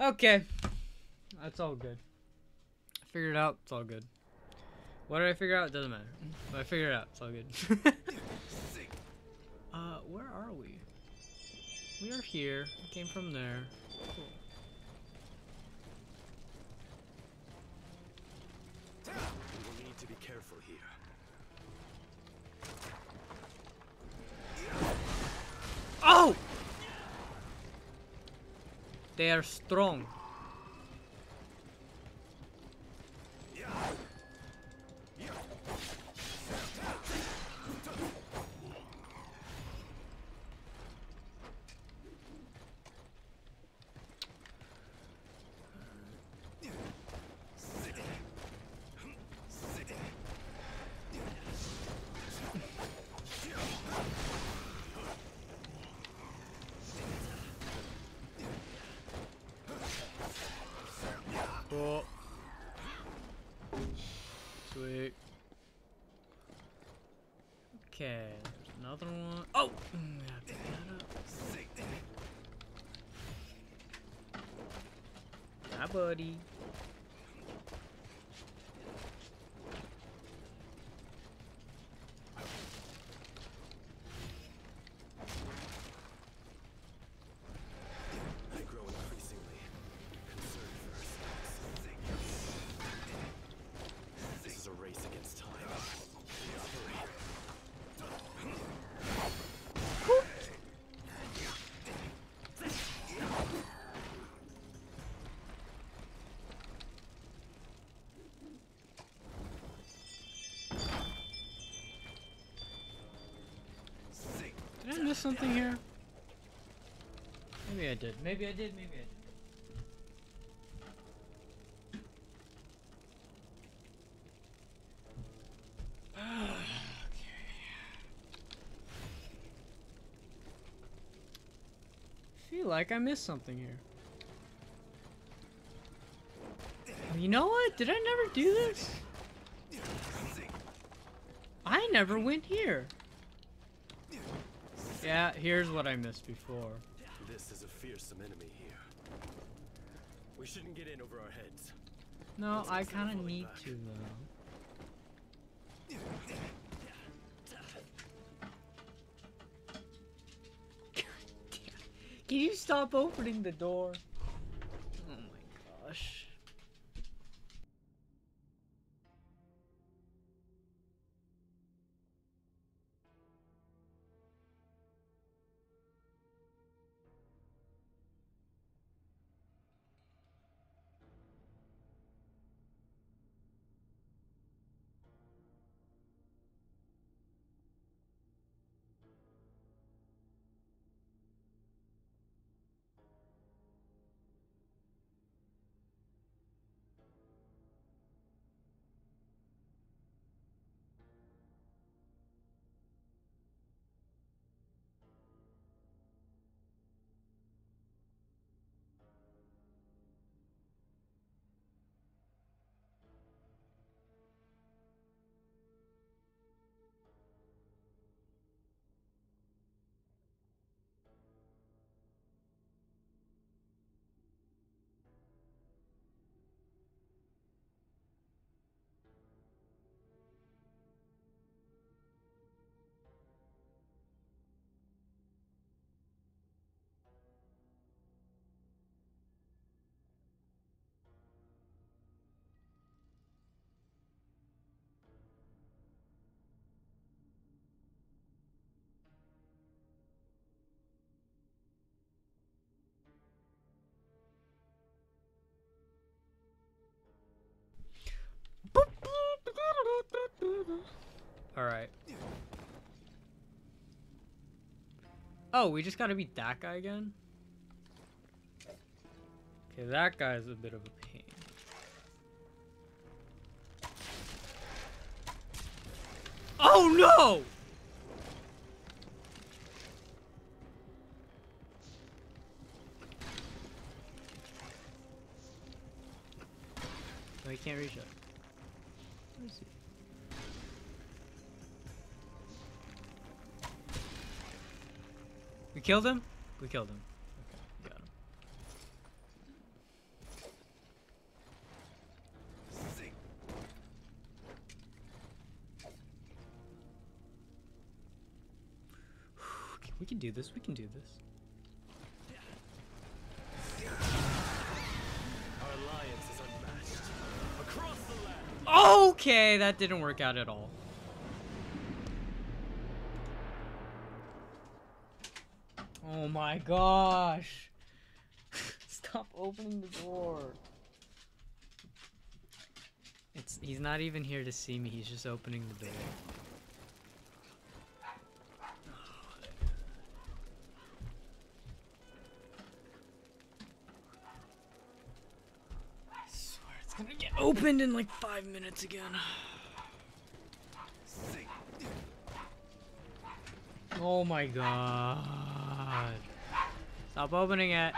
Okay. That's all good. I figured it out. It's all good. What did I figure out? Doesn't matter. But I figured it out. It's all good. uh, where are we? We are here. We came from there. Cool. We will need to be careful here. Oh! They are strong. Cool. Sweet. Okay, there's another one. Oh! Mm, yeah, pick that up. Hi, buddy. I grow increasingly concerned for our stacks. This is a race against time. We operate. Did I miss something here? Maybe I did. Maybe I did. Maybe I did. feel like I missed something here. You know what? Did I never do this? I never went here. Yeah, here's what I missed before. This is a fearsome enemy here. We shouldn't get in over our heads. No, Let's I kind of need back. to though. Can you stop opening the door? Alright. Oh, we just gotta beat that guy again? Okay, that guy's a bit of a pain. Oh no! No, he can't reach it. We killed him? We killed him. Okay, we got him. Sing. Okay, We can do this. We can do this. Our alliance is unmatched. Across the land! Okay, that didn't work out at all. Oh my gosh. Stop opening the door. It's he's not even here to see me. He's just opening the door. I swear it's gonna get opened in like 5 minutes again. Oh my god. Stop opening it.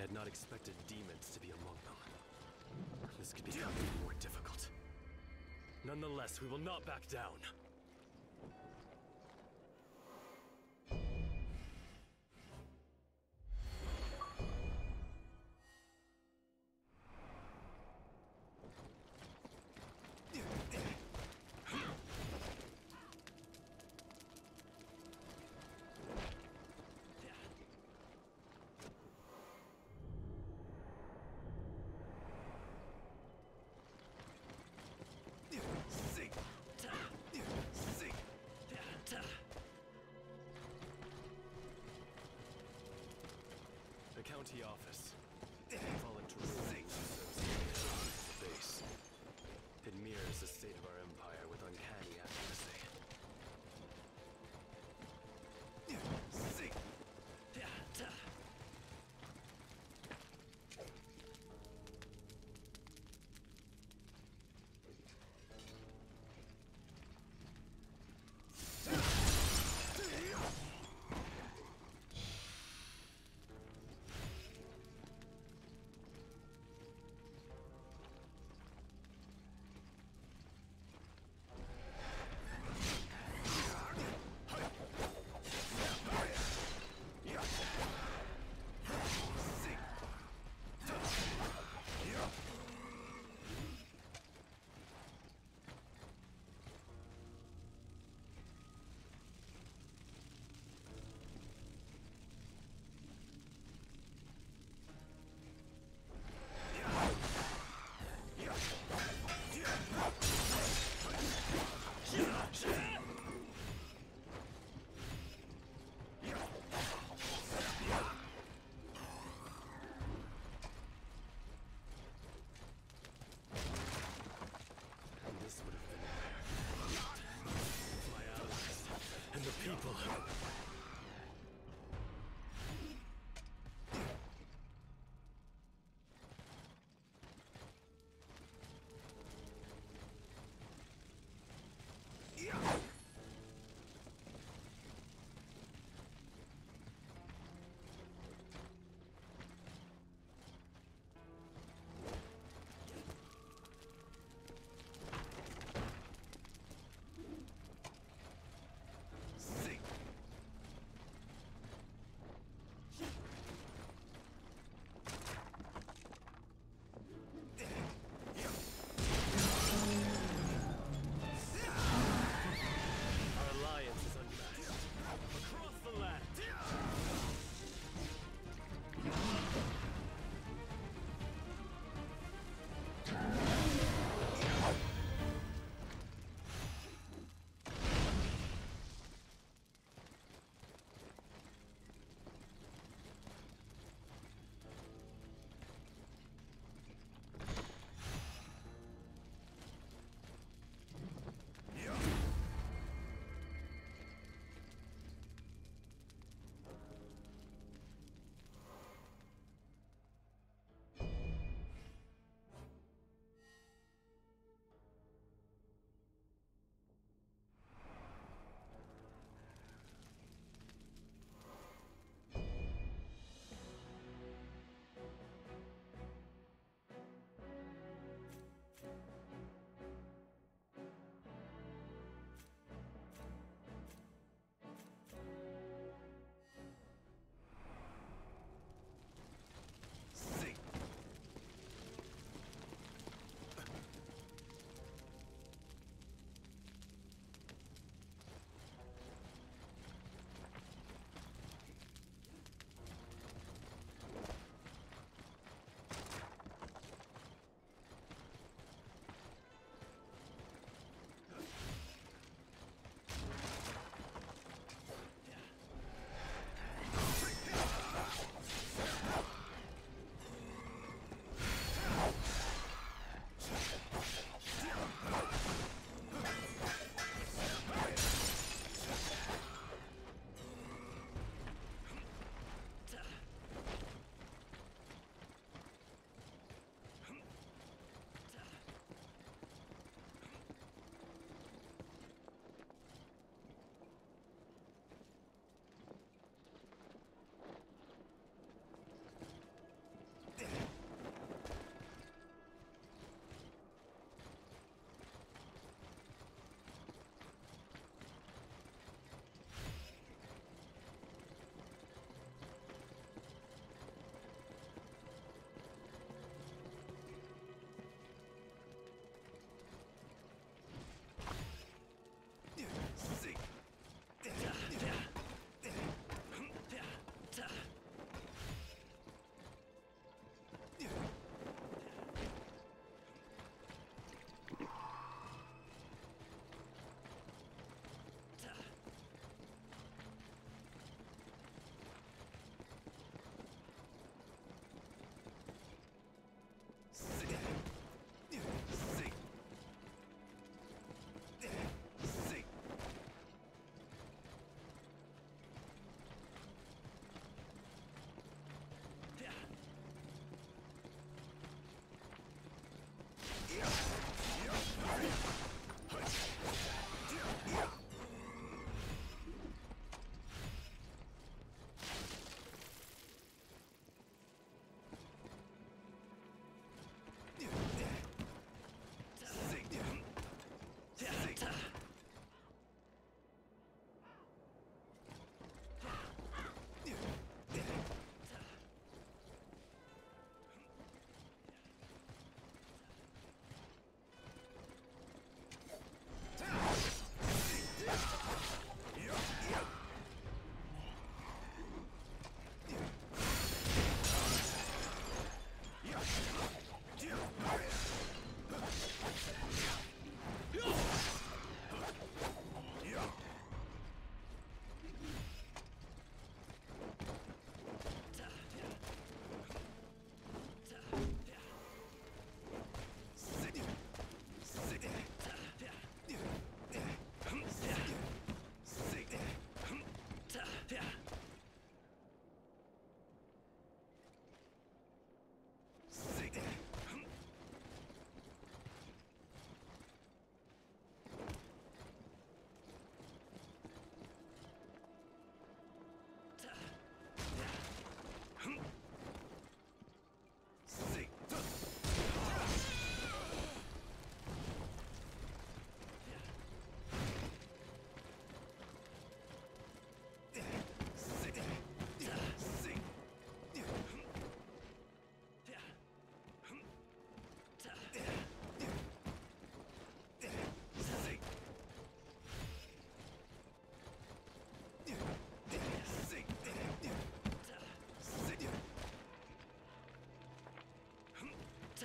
Had not expected demons to be among them. This could become more difficult. Nonetheless, we will not back down.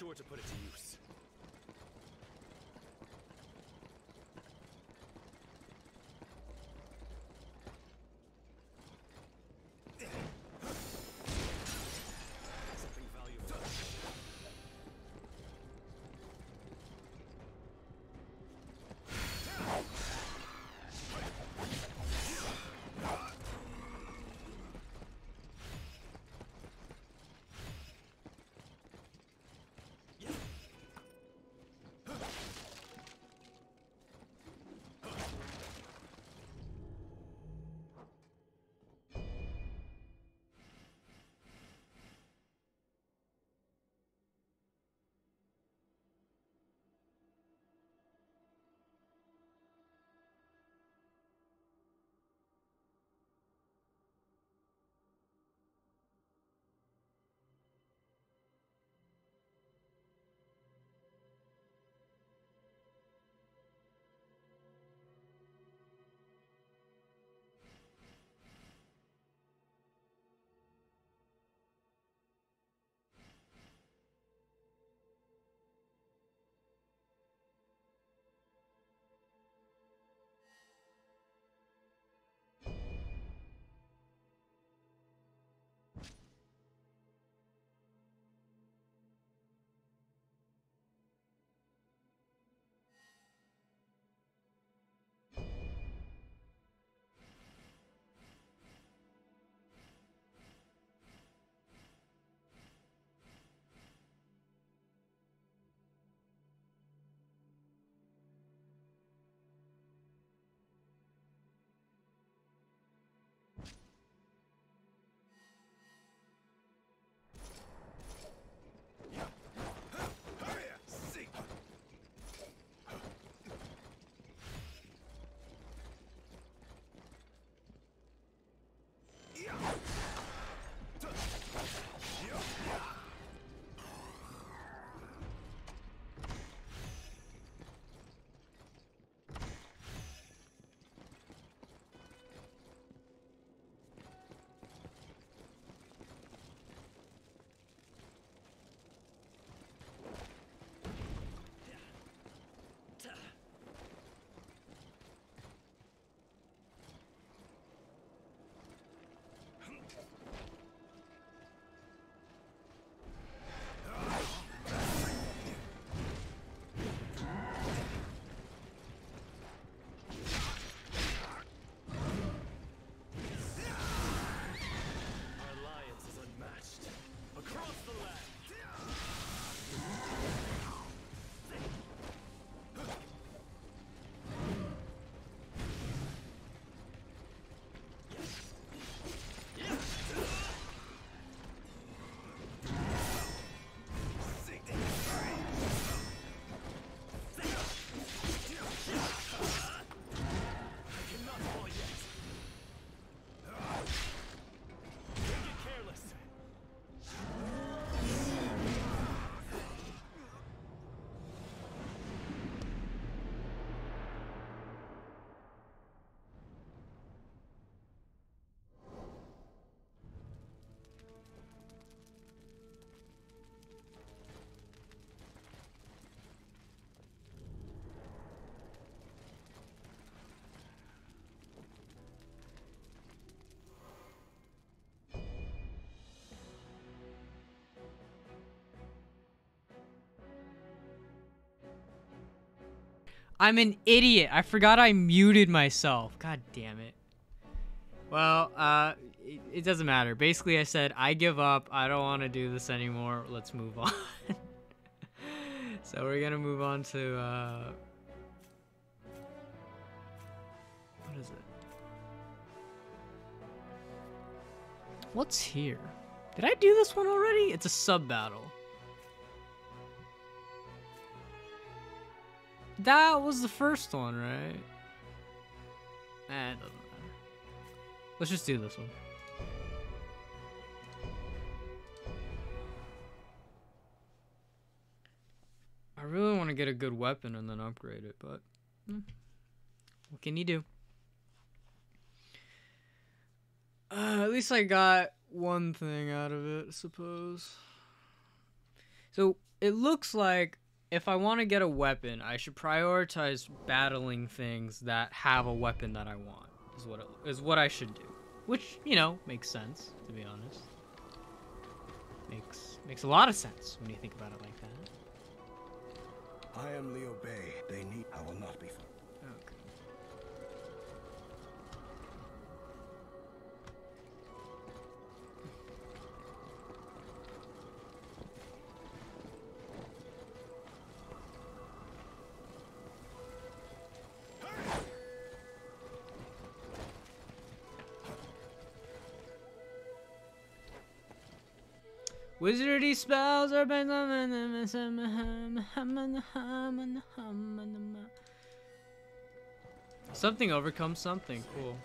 sure to put it to use. I'm an idiot. I forgot I muted myself. God damn it. Well, uh, it, it doesn't matter. Basically, I said, I give up. I don't want to do this anymore. Let's move on. so we're going to move on to, uh, what is it? What's here? Did I do this one already? It's a sub battle. That was the first one, right? Eh, doesn't matter. Let's just do this one. I really want to get a good weapon and then upgrade it, but hmm, what can you do? Uh, at least I got one thing out of it, I suppose. So it looks like if I want to get a weapon, I should prioritize battling things that have a weapon that I want. Is what it, is what I should do. Which you know makes sense, to be honest. Makes makes a lot of sense when you think about it like that. I am Liu Bei. They need. I will not be. far. Wizardry spells are by Something overcomes something. Cool.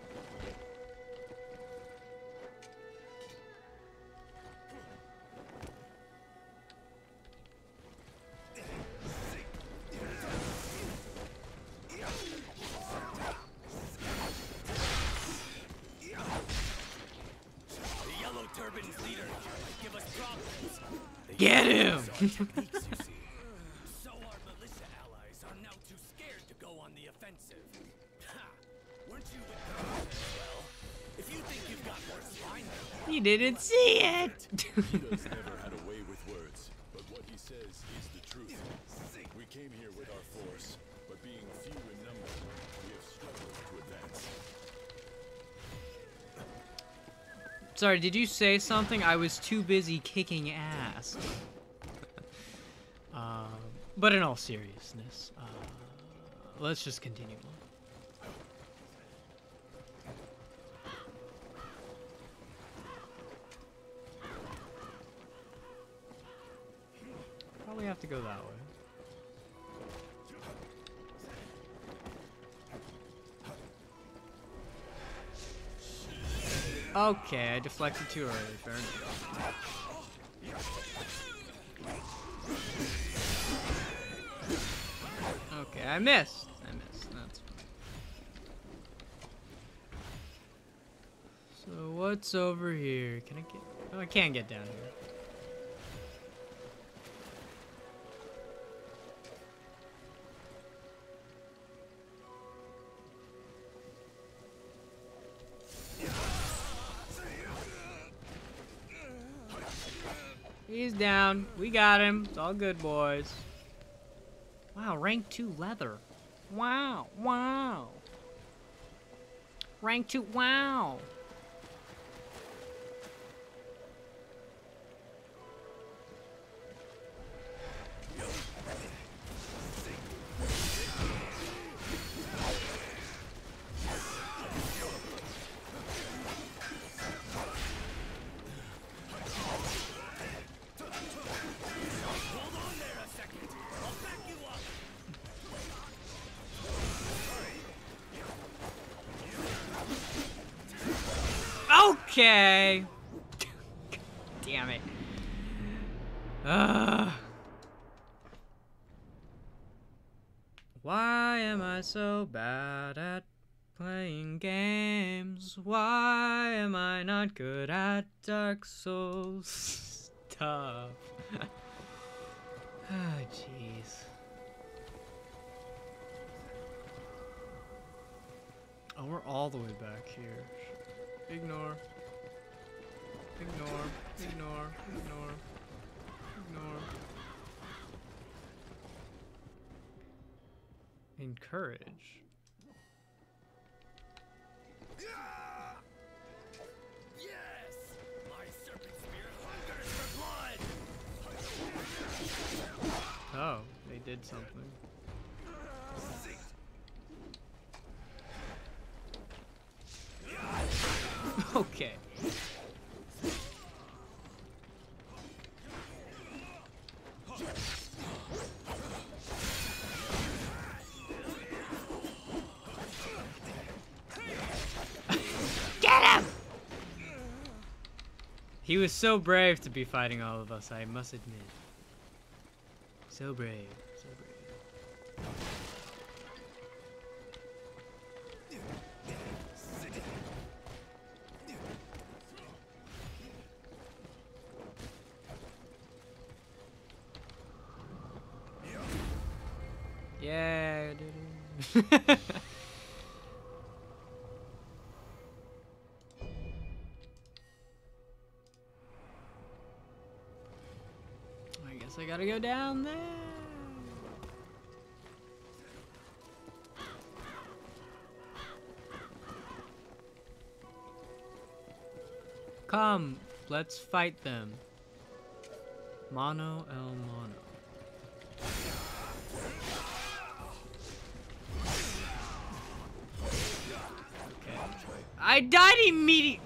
Sorry, did you say something? I was too busy kicking ass. um, but in all seriousness, uh, let's just continue on. Probably have to go that way. Okay, I deflected too early. Fair enough. Okay, I missed. I missed. That's fine. So what's over here? Can I get? Oh, I can't get down here. He's down. We got him. It's all good, boys. Wow, rank 2 leather. Wow, wow. Rank 2, wow. Okay. Damn it. Why am I so bad at playing games? Why am I not good at Dark Souls stuff? Ah, jeez. Oh, we're all the way back here. Ignore. Ignore. Ignore. Ignore. Ignore. and courage. Yes! My serpent spear hungers for blood! Oh, they did something. okay. He was so brave to be fighting all of us, I must admit. So brave, so brave. Yeah, down there. Come, let's fight them. Mono el mono. I died immediately.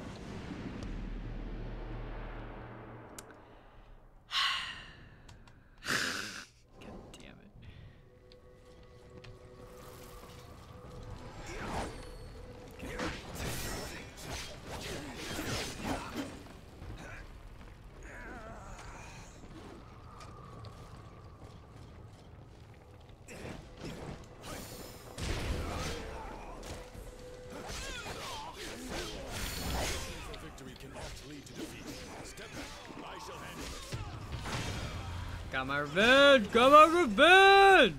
My revenge! Got my revenge!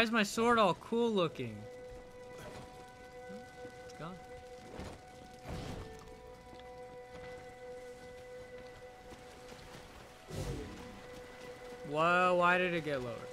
Why is my sword all cool looking? It's gone. Whoa, why did it get lowered?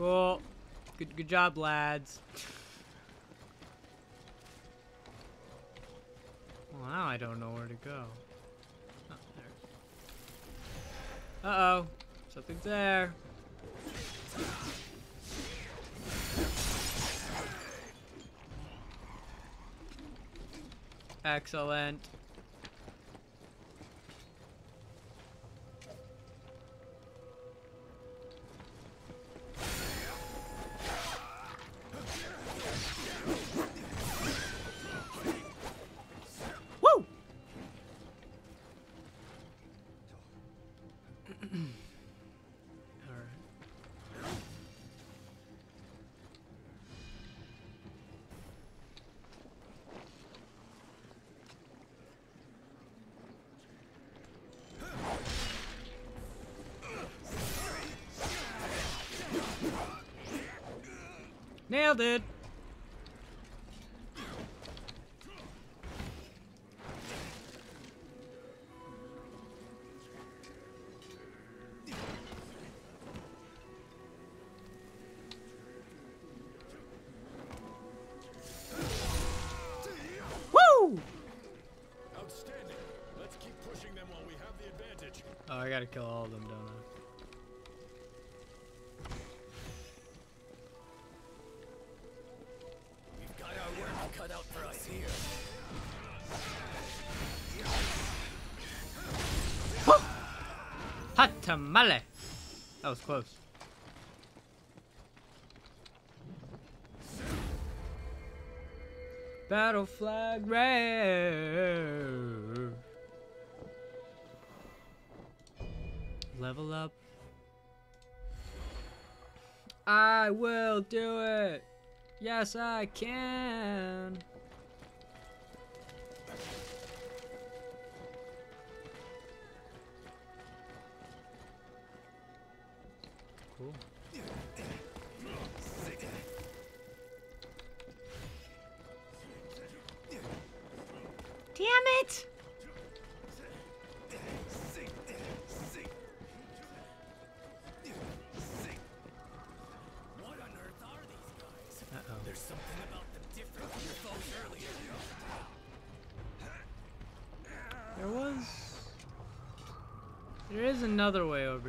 Cool. Good, good job, lads. Well, now I don't know where to go. Oh, there. Uh-oh. Something's there. Excellent. Oh, I gotta kill all of them, tamale. That was close. Battle flag race. Level up. I will do it. Yes, I can.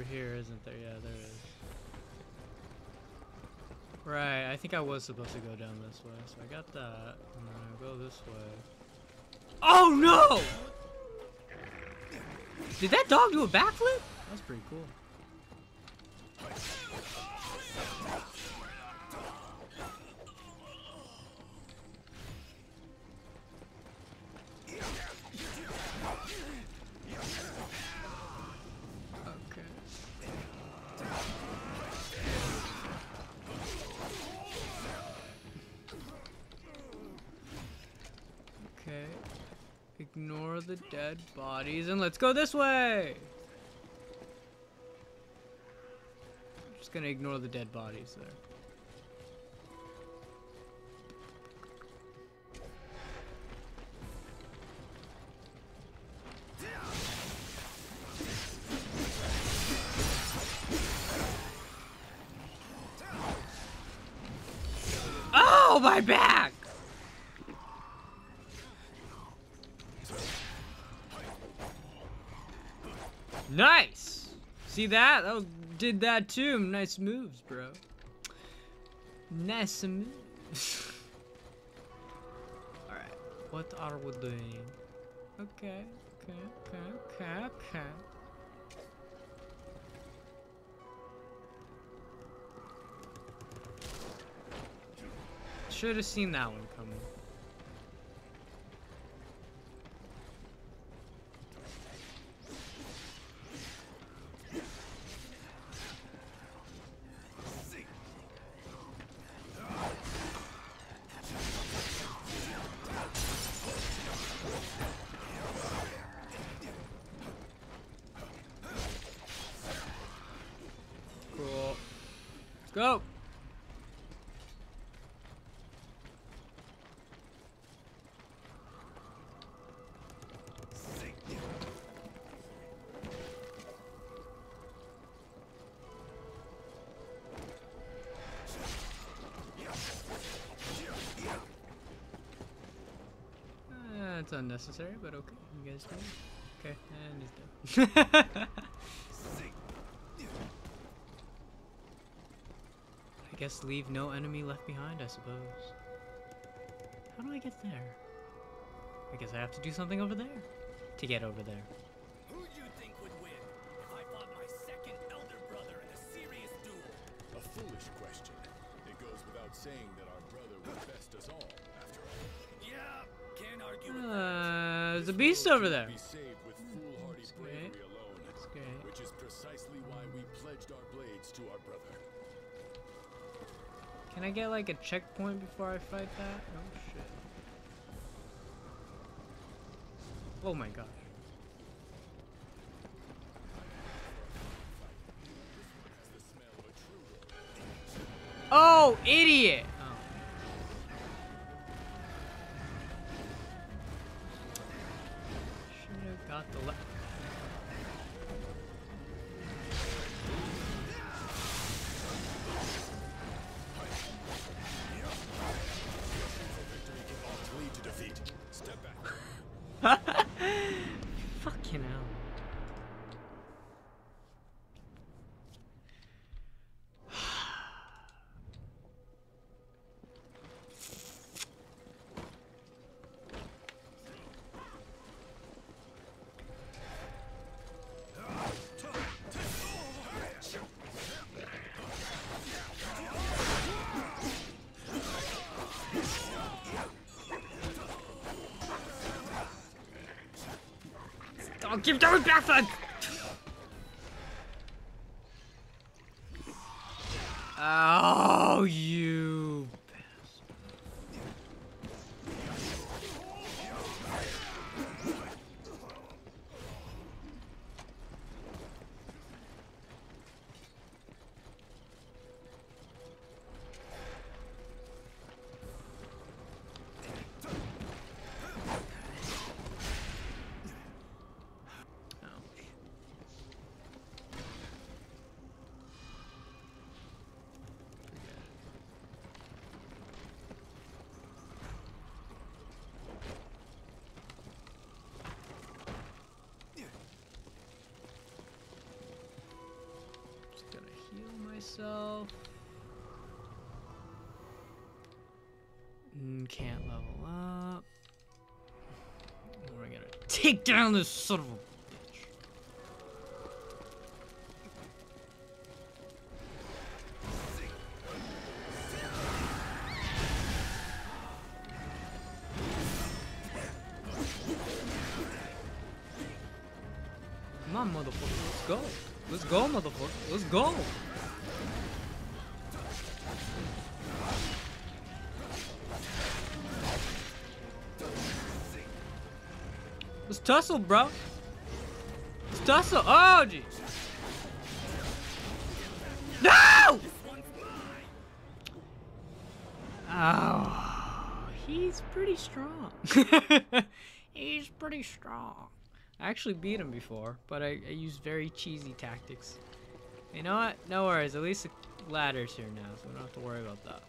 Over here, isn't there? Yeah, there is. Right, I think I was supposed to go down this way, so I got that. and then gonna go this way. Oh no! Did that dog do a backflip? That's pretty cool. Dead bodies and let's go this way! Just gonna ignore the dead bodies there. See that? Was, did that too. Nice moves, bro. Nice moves. Alright, what are we doing? Okay, okay, okay, okay, okay. Should have seen that one coming. Unnecessary, but okay. You guys do it? Okay, and he's dead. I guess leave no enemy left behind, I suppose. How do I get there? I guess I have to do something over there to get over there. Who do you think would win if I fought my second elder brother in a serious duel? A foolish question. It goes without saying that our brother would best us all, all. Uh, there's a beast over there. Be saved with foolhardy That's great. alone, That's great. which is precisely why we pledged our blades to our brother. Can I get like a checkpoint before I fight that? Oh shit. Oh my god. Oh, idiot! got the left. Oh. I'll keep doing take down this son of a bitch. Come on, motherfucker. Let's go. Let's go, motherfucker. Let's go. Tussle, bro. Let's tussle. Oh, jeez. No! Oh, he's pretty strong. he's pretty strong. I actually beat him before, but I, I used very cheesy tactics. You know what? No worries. At least the ladder's here now, so we don't have to worry about that.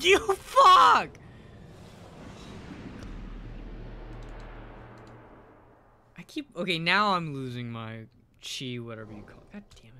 You fuck! I keep okay. Now I'm losing my chi, whatever you call. it. God damn it!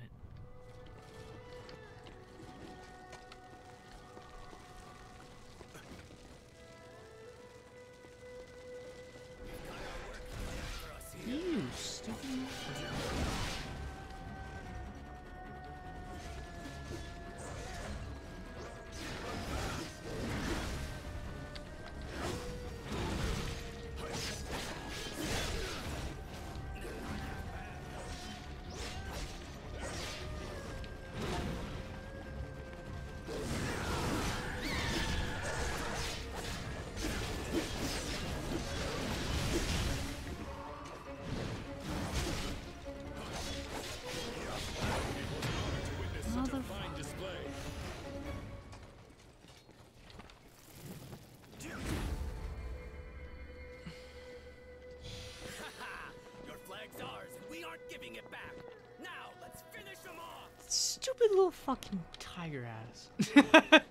Ass.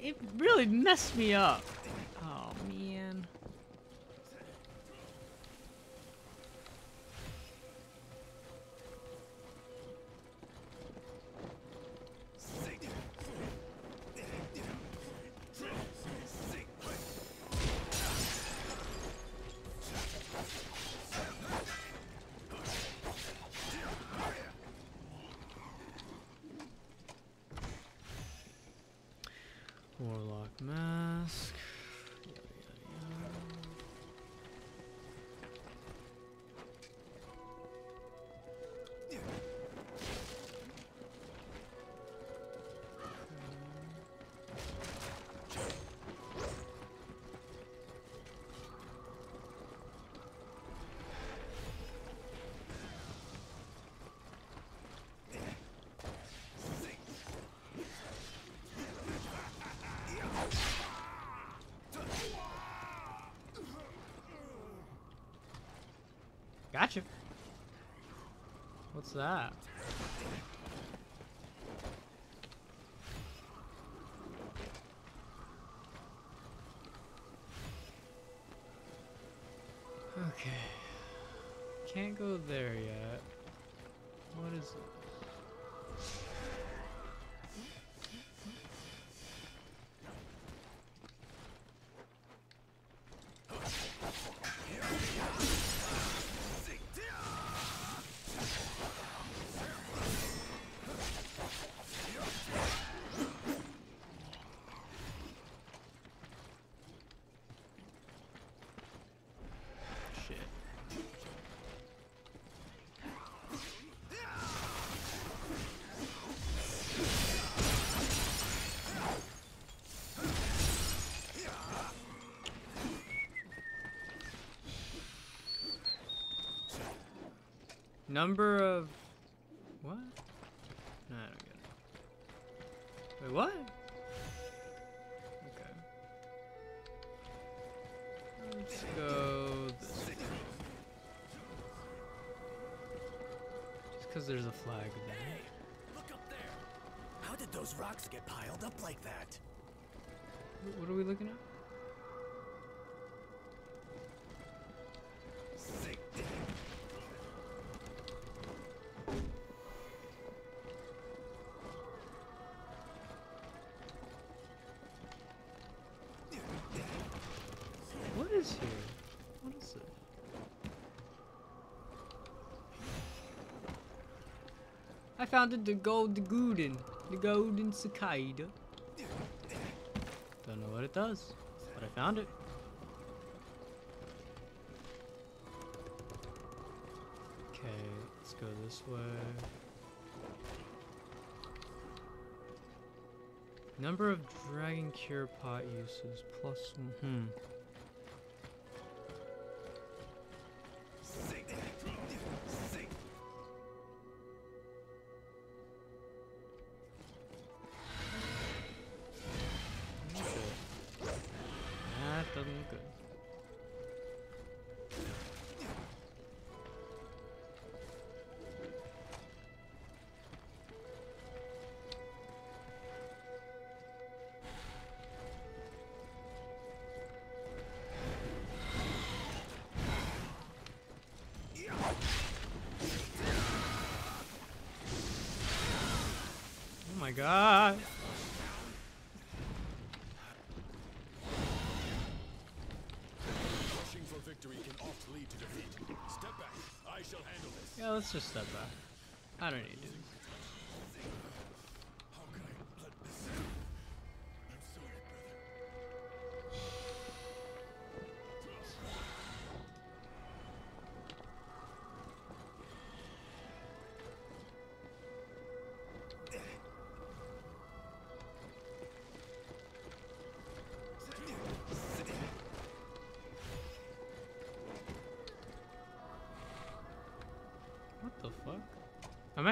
it really messed me up. What's that? Okay. Can't go there Number of what? No, I don't get it. Wait, what? Okay. Let's go this way. Just because there's a flag there. Hey, look up there. How did those rocks get piled up like that? What are we looking at? Is here? What is it? I found it, the gold gooden, the golden cicada. Don't know what it does, but I found it. Okay, let's go this way. Number of dragon cure pot uses plus one. Hmm. My god. Rushing for victory can oft lead to defeat. Step back. I shall handle this. Yeah, let's just step back. I don't need to.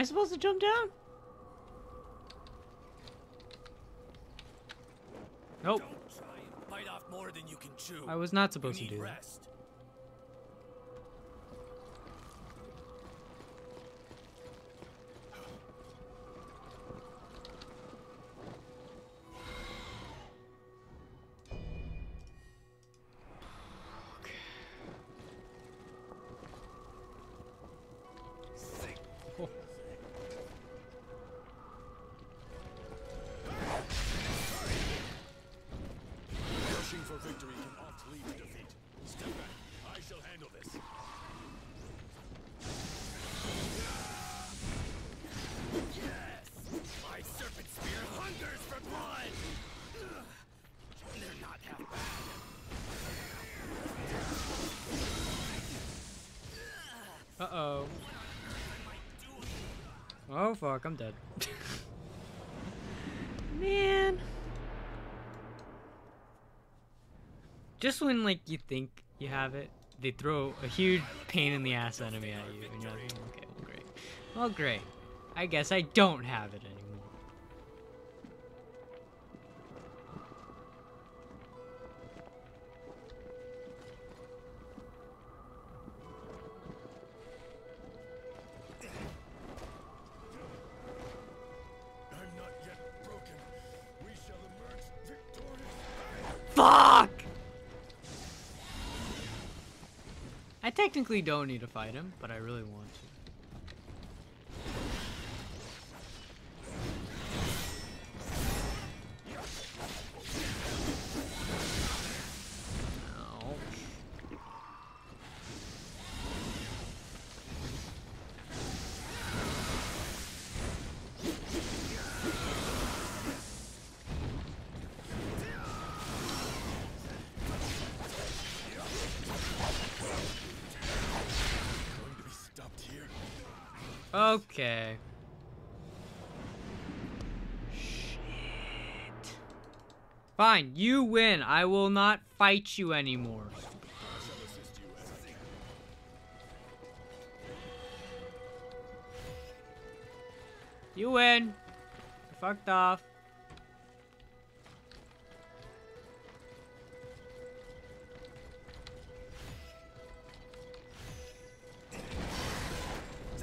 Supposed to jump down? Nope. Don't try and bite off more than you can chew. I was not supposed to need do that. rest. Fuck, I'm dead. Man. Just when like you think you have it, they throw a huge pain in the ass enemy at you, and you're like, "Mm, okay, well great. Well great. I guess I don't have it anymore. Technically don't need to fight him, but I really want to. Fine, you win. I will not fight you anymore. You win. You fucked off.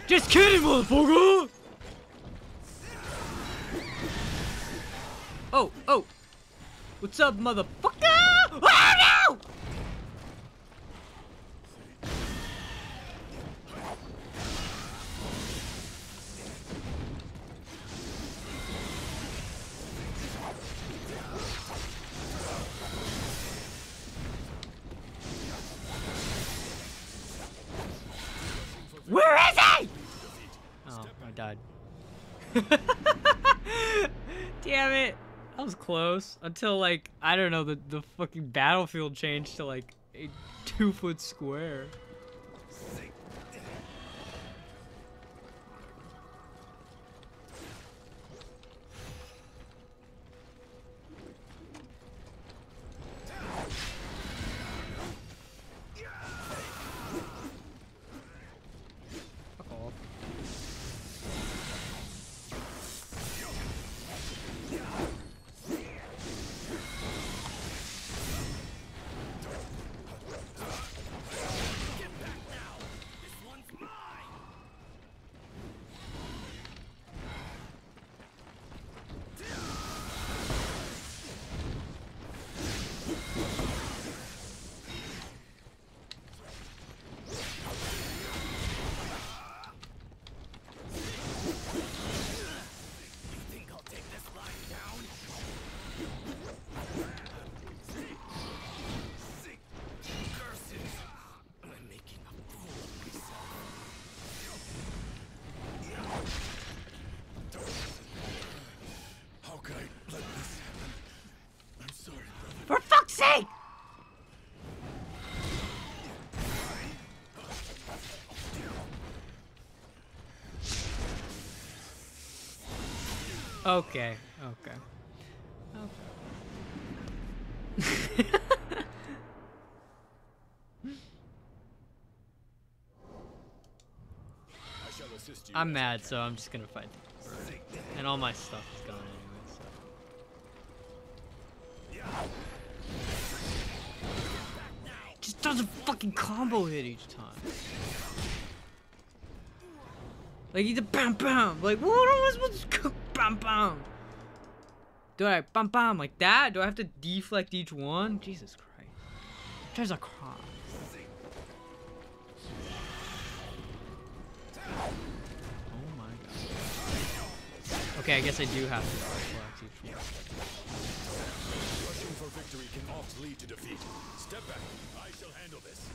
Just kidding, motherfucker! Up, motherfucker? Oh, no! Where is he? Oh, I died. Damn it. That was close. Until, like, I don't know, the, the fucking battlefield changed to, like, a two foot square. Okay, okay. Okay. I'm mad, so I'm just gonna fight. And all my stuff is gone anyway, so. Just does a fucking combo hit each time. Like he's a bam bam. Like what am I supposed to? Bam bam. Do I bam bam like that? Do I have to deflect each one? Jesus Christ. There's a cross. Oh my god. Okay, I guess I do have to deflect each one. Rushing for victory can oft lead to defeat. Step back. I shall handle this.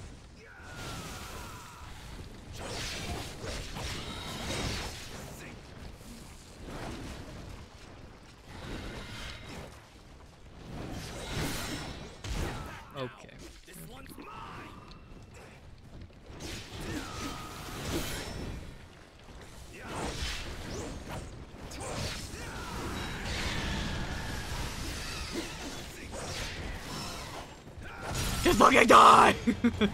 Okay. Fucking die!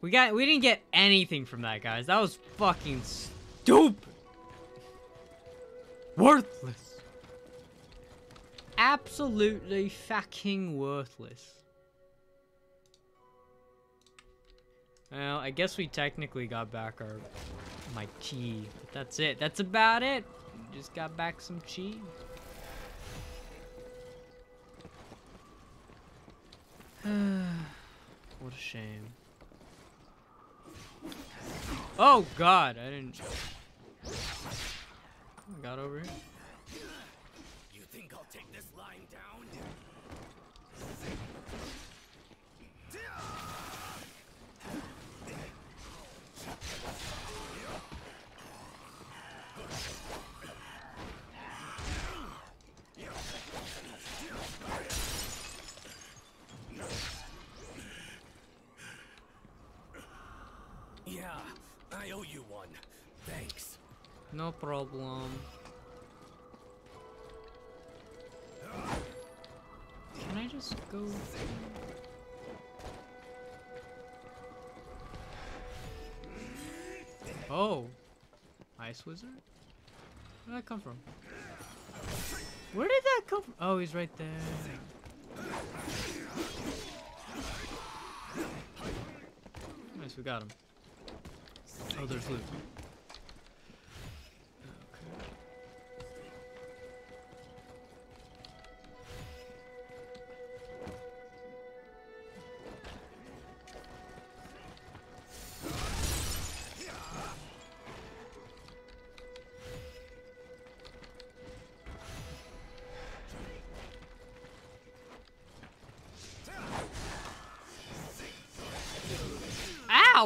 we got we didn't get anything from that, guys. That was fucking stupid. Worthless. Absolutely fucking worthless. Well, I guess we technically got back our my key, but that's it. That's about it. Just got back some chi. what a shame. Oh god, I didn't. Got over here. You think I'll take this lying down? Yeah, I owe you one. Thanks. No problem. Can I just go? Oh, ice wizard. Where did that come from? Where did that come from? Oh, he's right there. Nice, we got him. Oh, there's loot.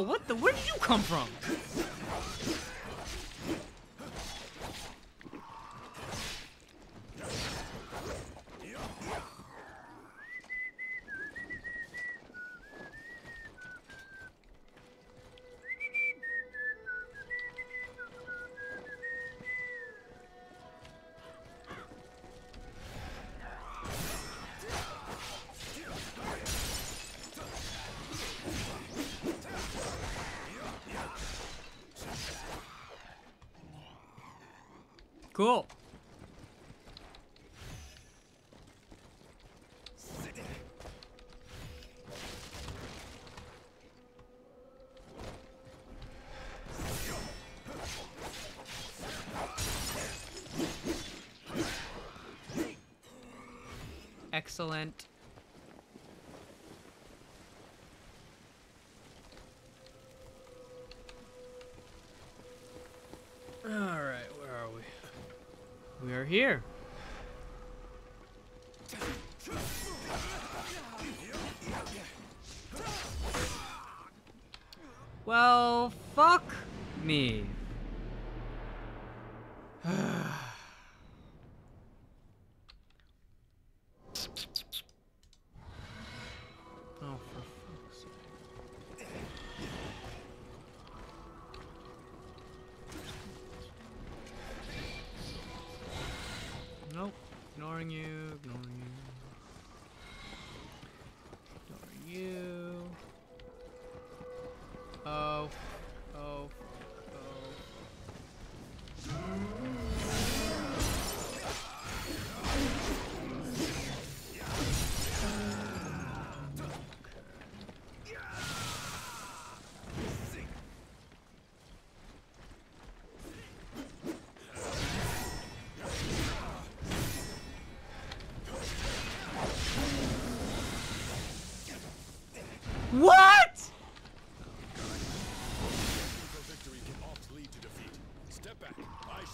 What the? Where did you come from? Cool. Excellent. Here.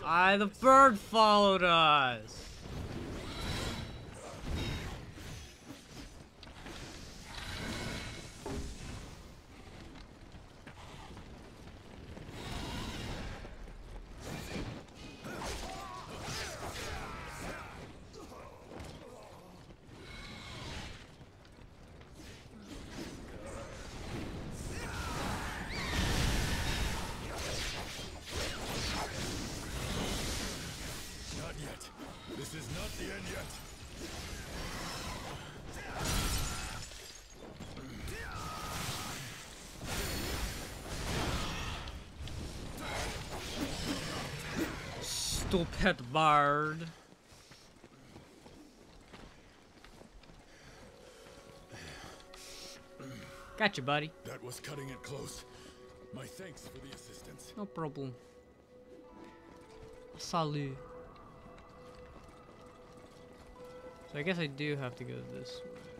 I the bird followed us. Stupid bird. Gotcha, buddy. That was cutting it close. My thanks for the assistance. No problem. Salut. So I guess I do have to go this way.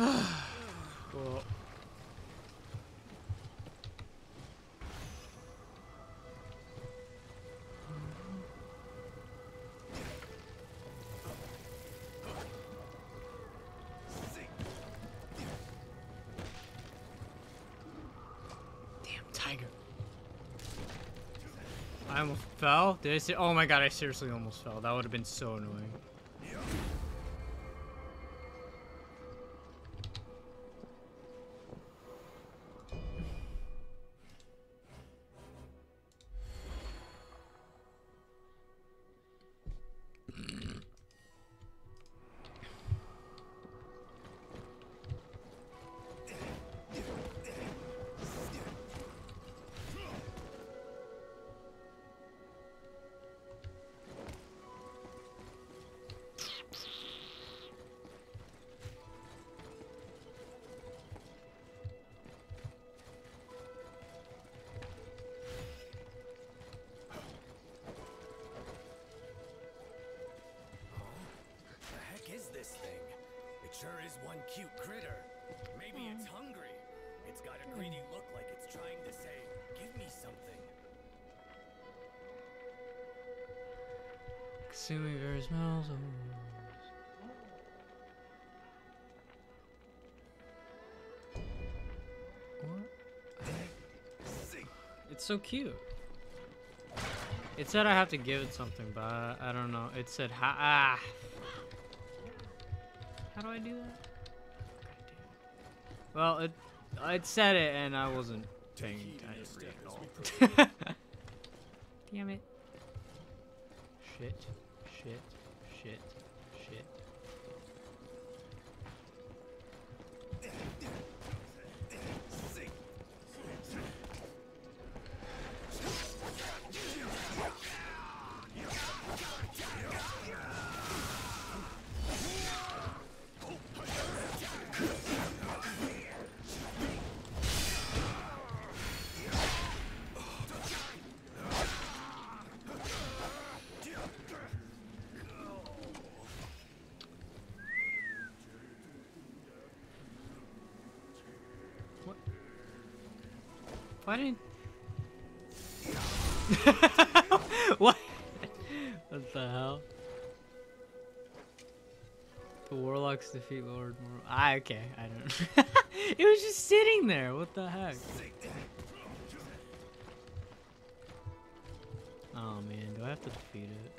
Cool. Damn tiger. I almost fell. Did I say? Oh my god! I seriously almost fell. That would have been so annoying. Sure is one cute critter. Maybe it's hungry. It's got a greedy look like it's trying to say, give me something. Consuming various smells. What? It's so cute. It said I have to give it something, but I, I don't know. It said ha ah. How do I do that? Well, it it said it and I wasn't paying attention at all. Damn it. Warlocks defeat Lord Mor- Ah, okay. I don't. it was just sitting there. What the heck? Oh man, do I have to defeat it?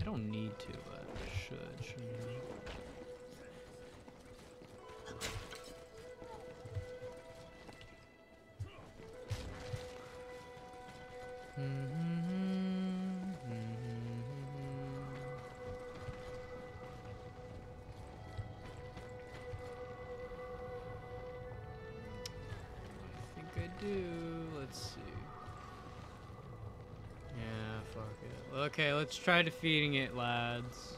I don't need to, but I should, shouldn't I? I Okay, let's try defeating it, lads.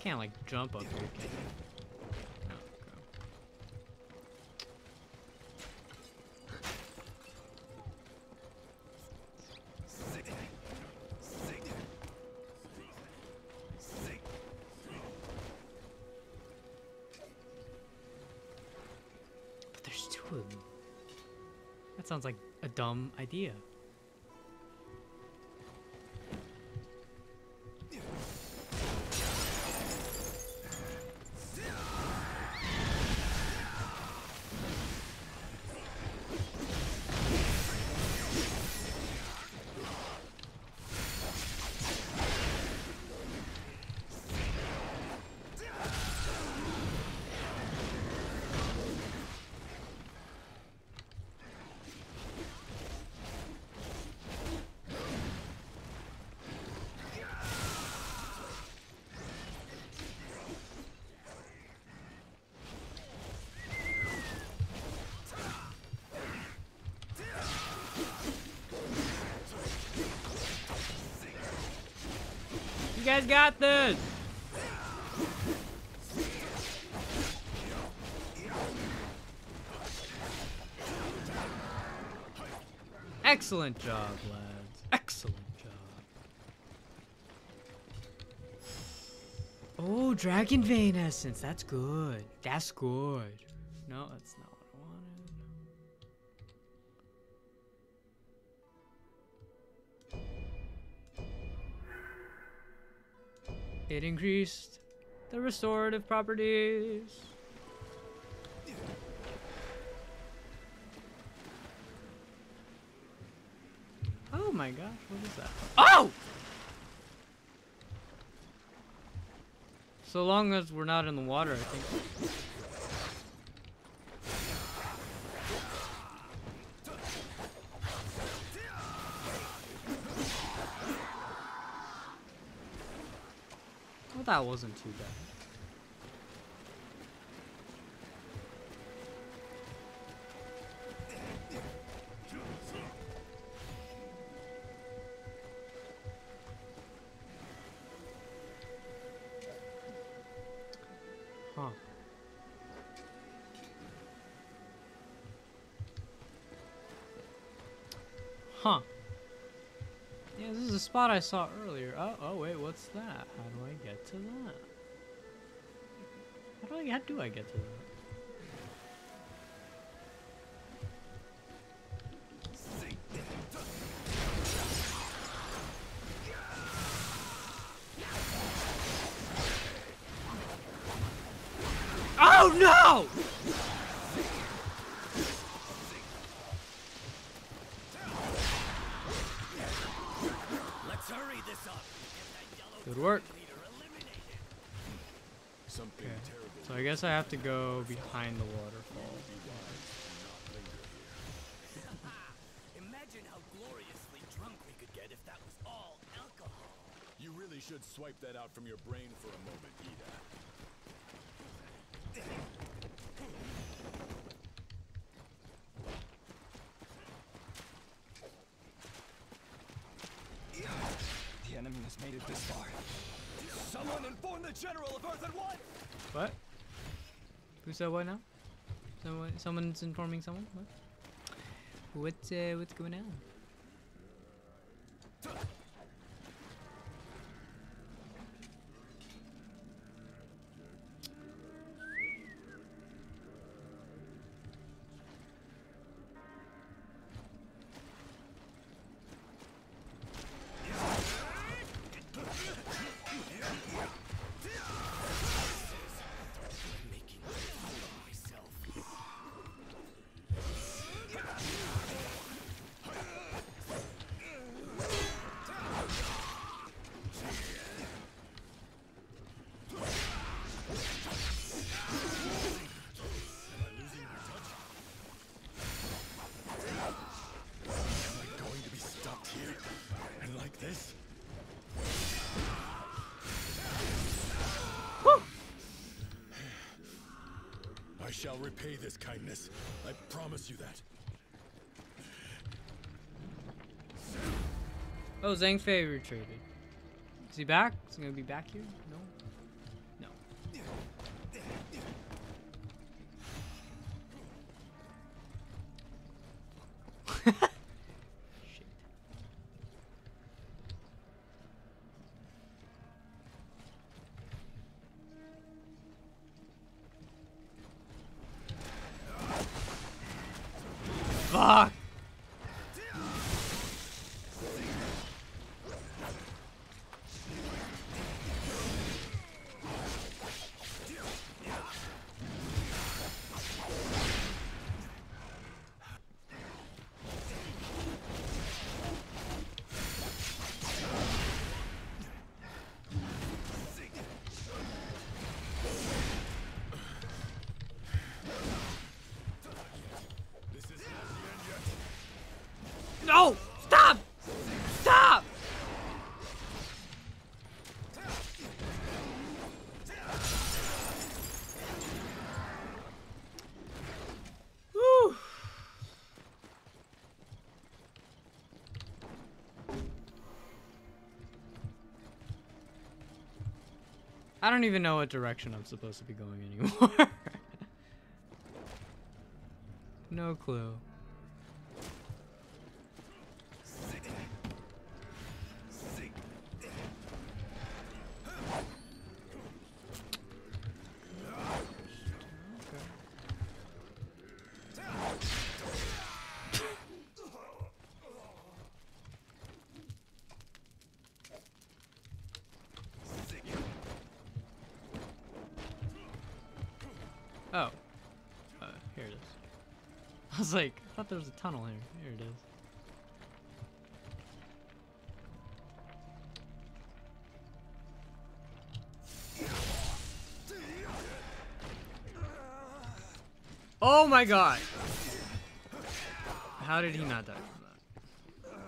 Can't like jump up here, idea. Got this. Excellent job, lads. Excellent job. Oh, Dragon Vein Essence. That's good. That's good. It increased the restorative properties. Oh my gosh, what is that? Oh! So long as we're not in the water, I think. That wasn't too bad. Huh. Huh. Yeah, this is a spot I saw earlier. Oh, oh wait, what's that? Do get to that? How do I, how do I get to that? Guess I have to go behind the waterfall. Imagine how gloriously drunk we could get if that was all alcohol. You really should swipe that out from your brain for a moment, Yide. The enemy has made it this far. Someone inform the General of Earth at once! What? Who said what now? Someone, someone's informing someone? What? What's, uh, what's going on? Repay this kindness. I promise you that. Oh, Zhang Fei retreated. Is he back? Is he gonna be back here? I don't even know what direction I'm supposed to be going anymore. no clue. Oh. Uh, here it is. I was like, I thought there was a tunnel here. Here it is. Oh my god! How did he not die from that?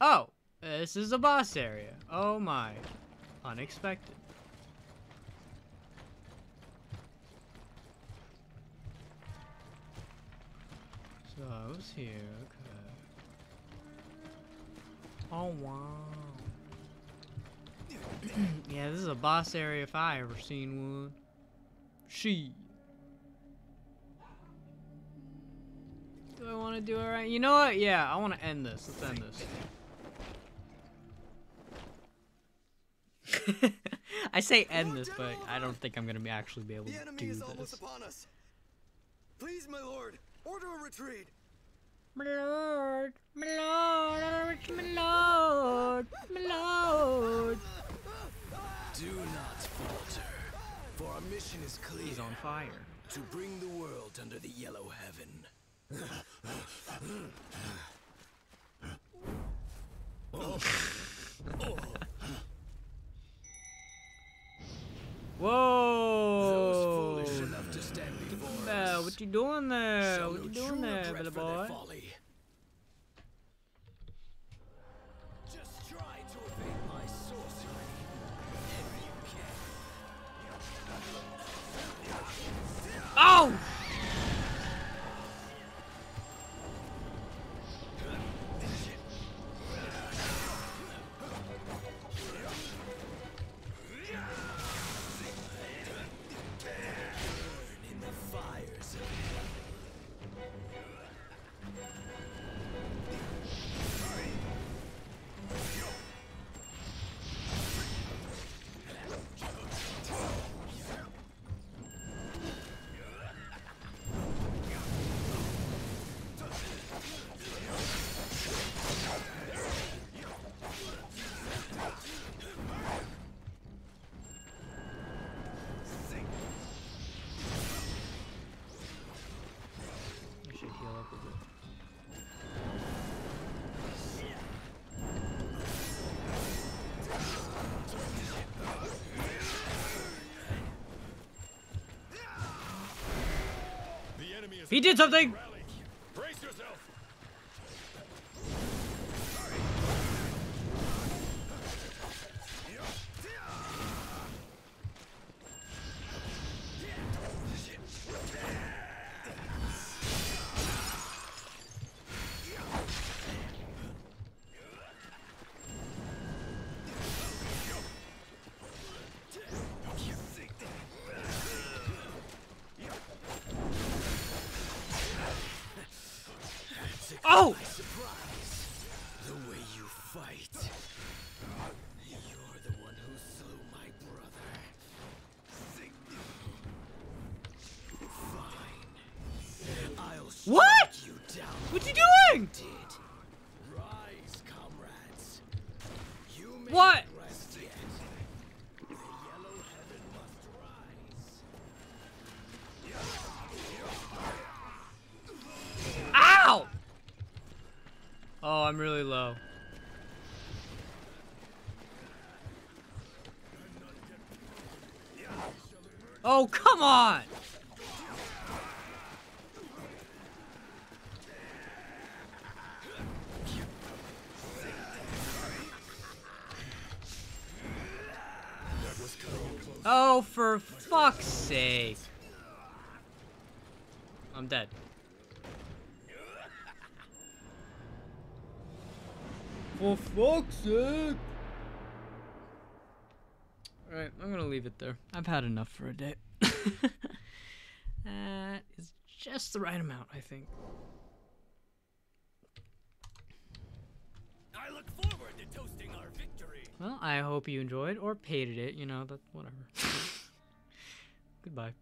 Oh! This is a boss area. Oh my. Unexpected. Here, okay. Oh wow. yeah, this is a boss area if I ever seen one. She. Do I want to do it right? You know what? Yeah, I want to end this. Let's end this. I say end this, but I don't think I'm gonna be actually be able The to enemy do this. upon us. Please, my lord, order a retreat. My lord, my lord, my lord, my lord. Do not falter, for our mission is clear. He's on fire. To bring the world under the yellow heaven. Those Whoa! foolish enough to stand before Uh, what you doing there? shall What you doing there, little boy? folly. Oh! He did something! I'm really low. Oh, come on! Oh, for fuck's sake. I'm dead. Sake! Alright, I'm gonna leave it there. I've had enough for a day. that is just the right amount, I think. I look forward to toasting our victory. Well, I hope you enjoyed or hated it. You know, that whatever. Goodbye.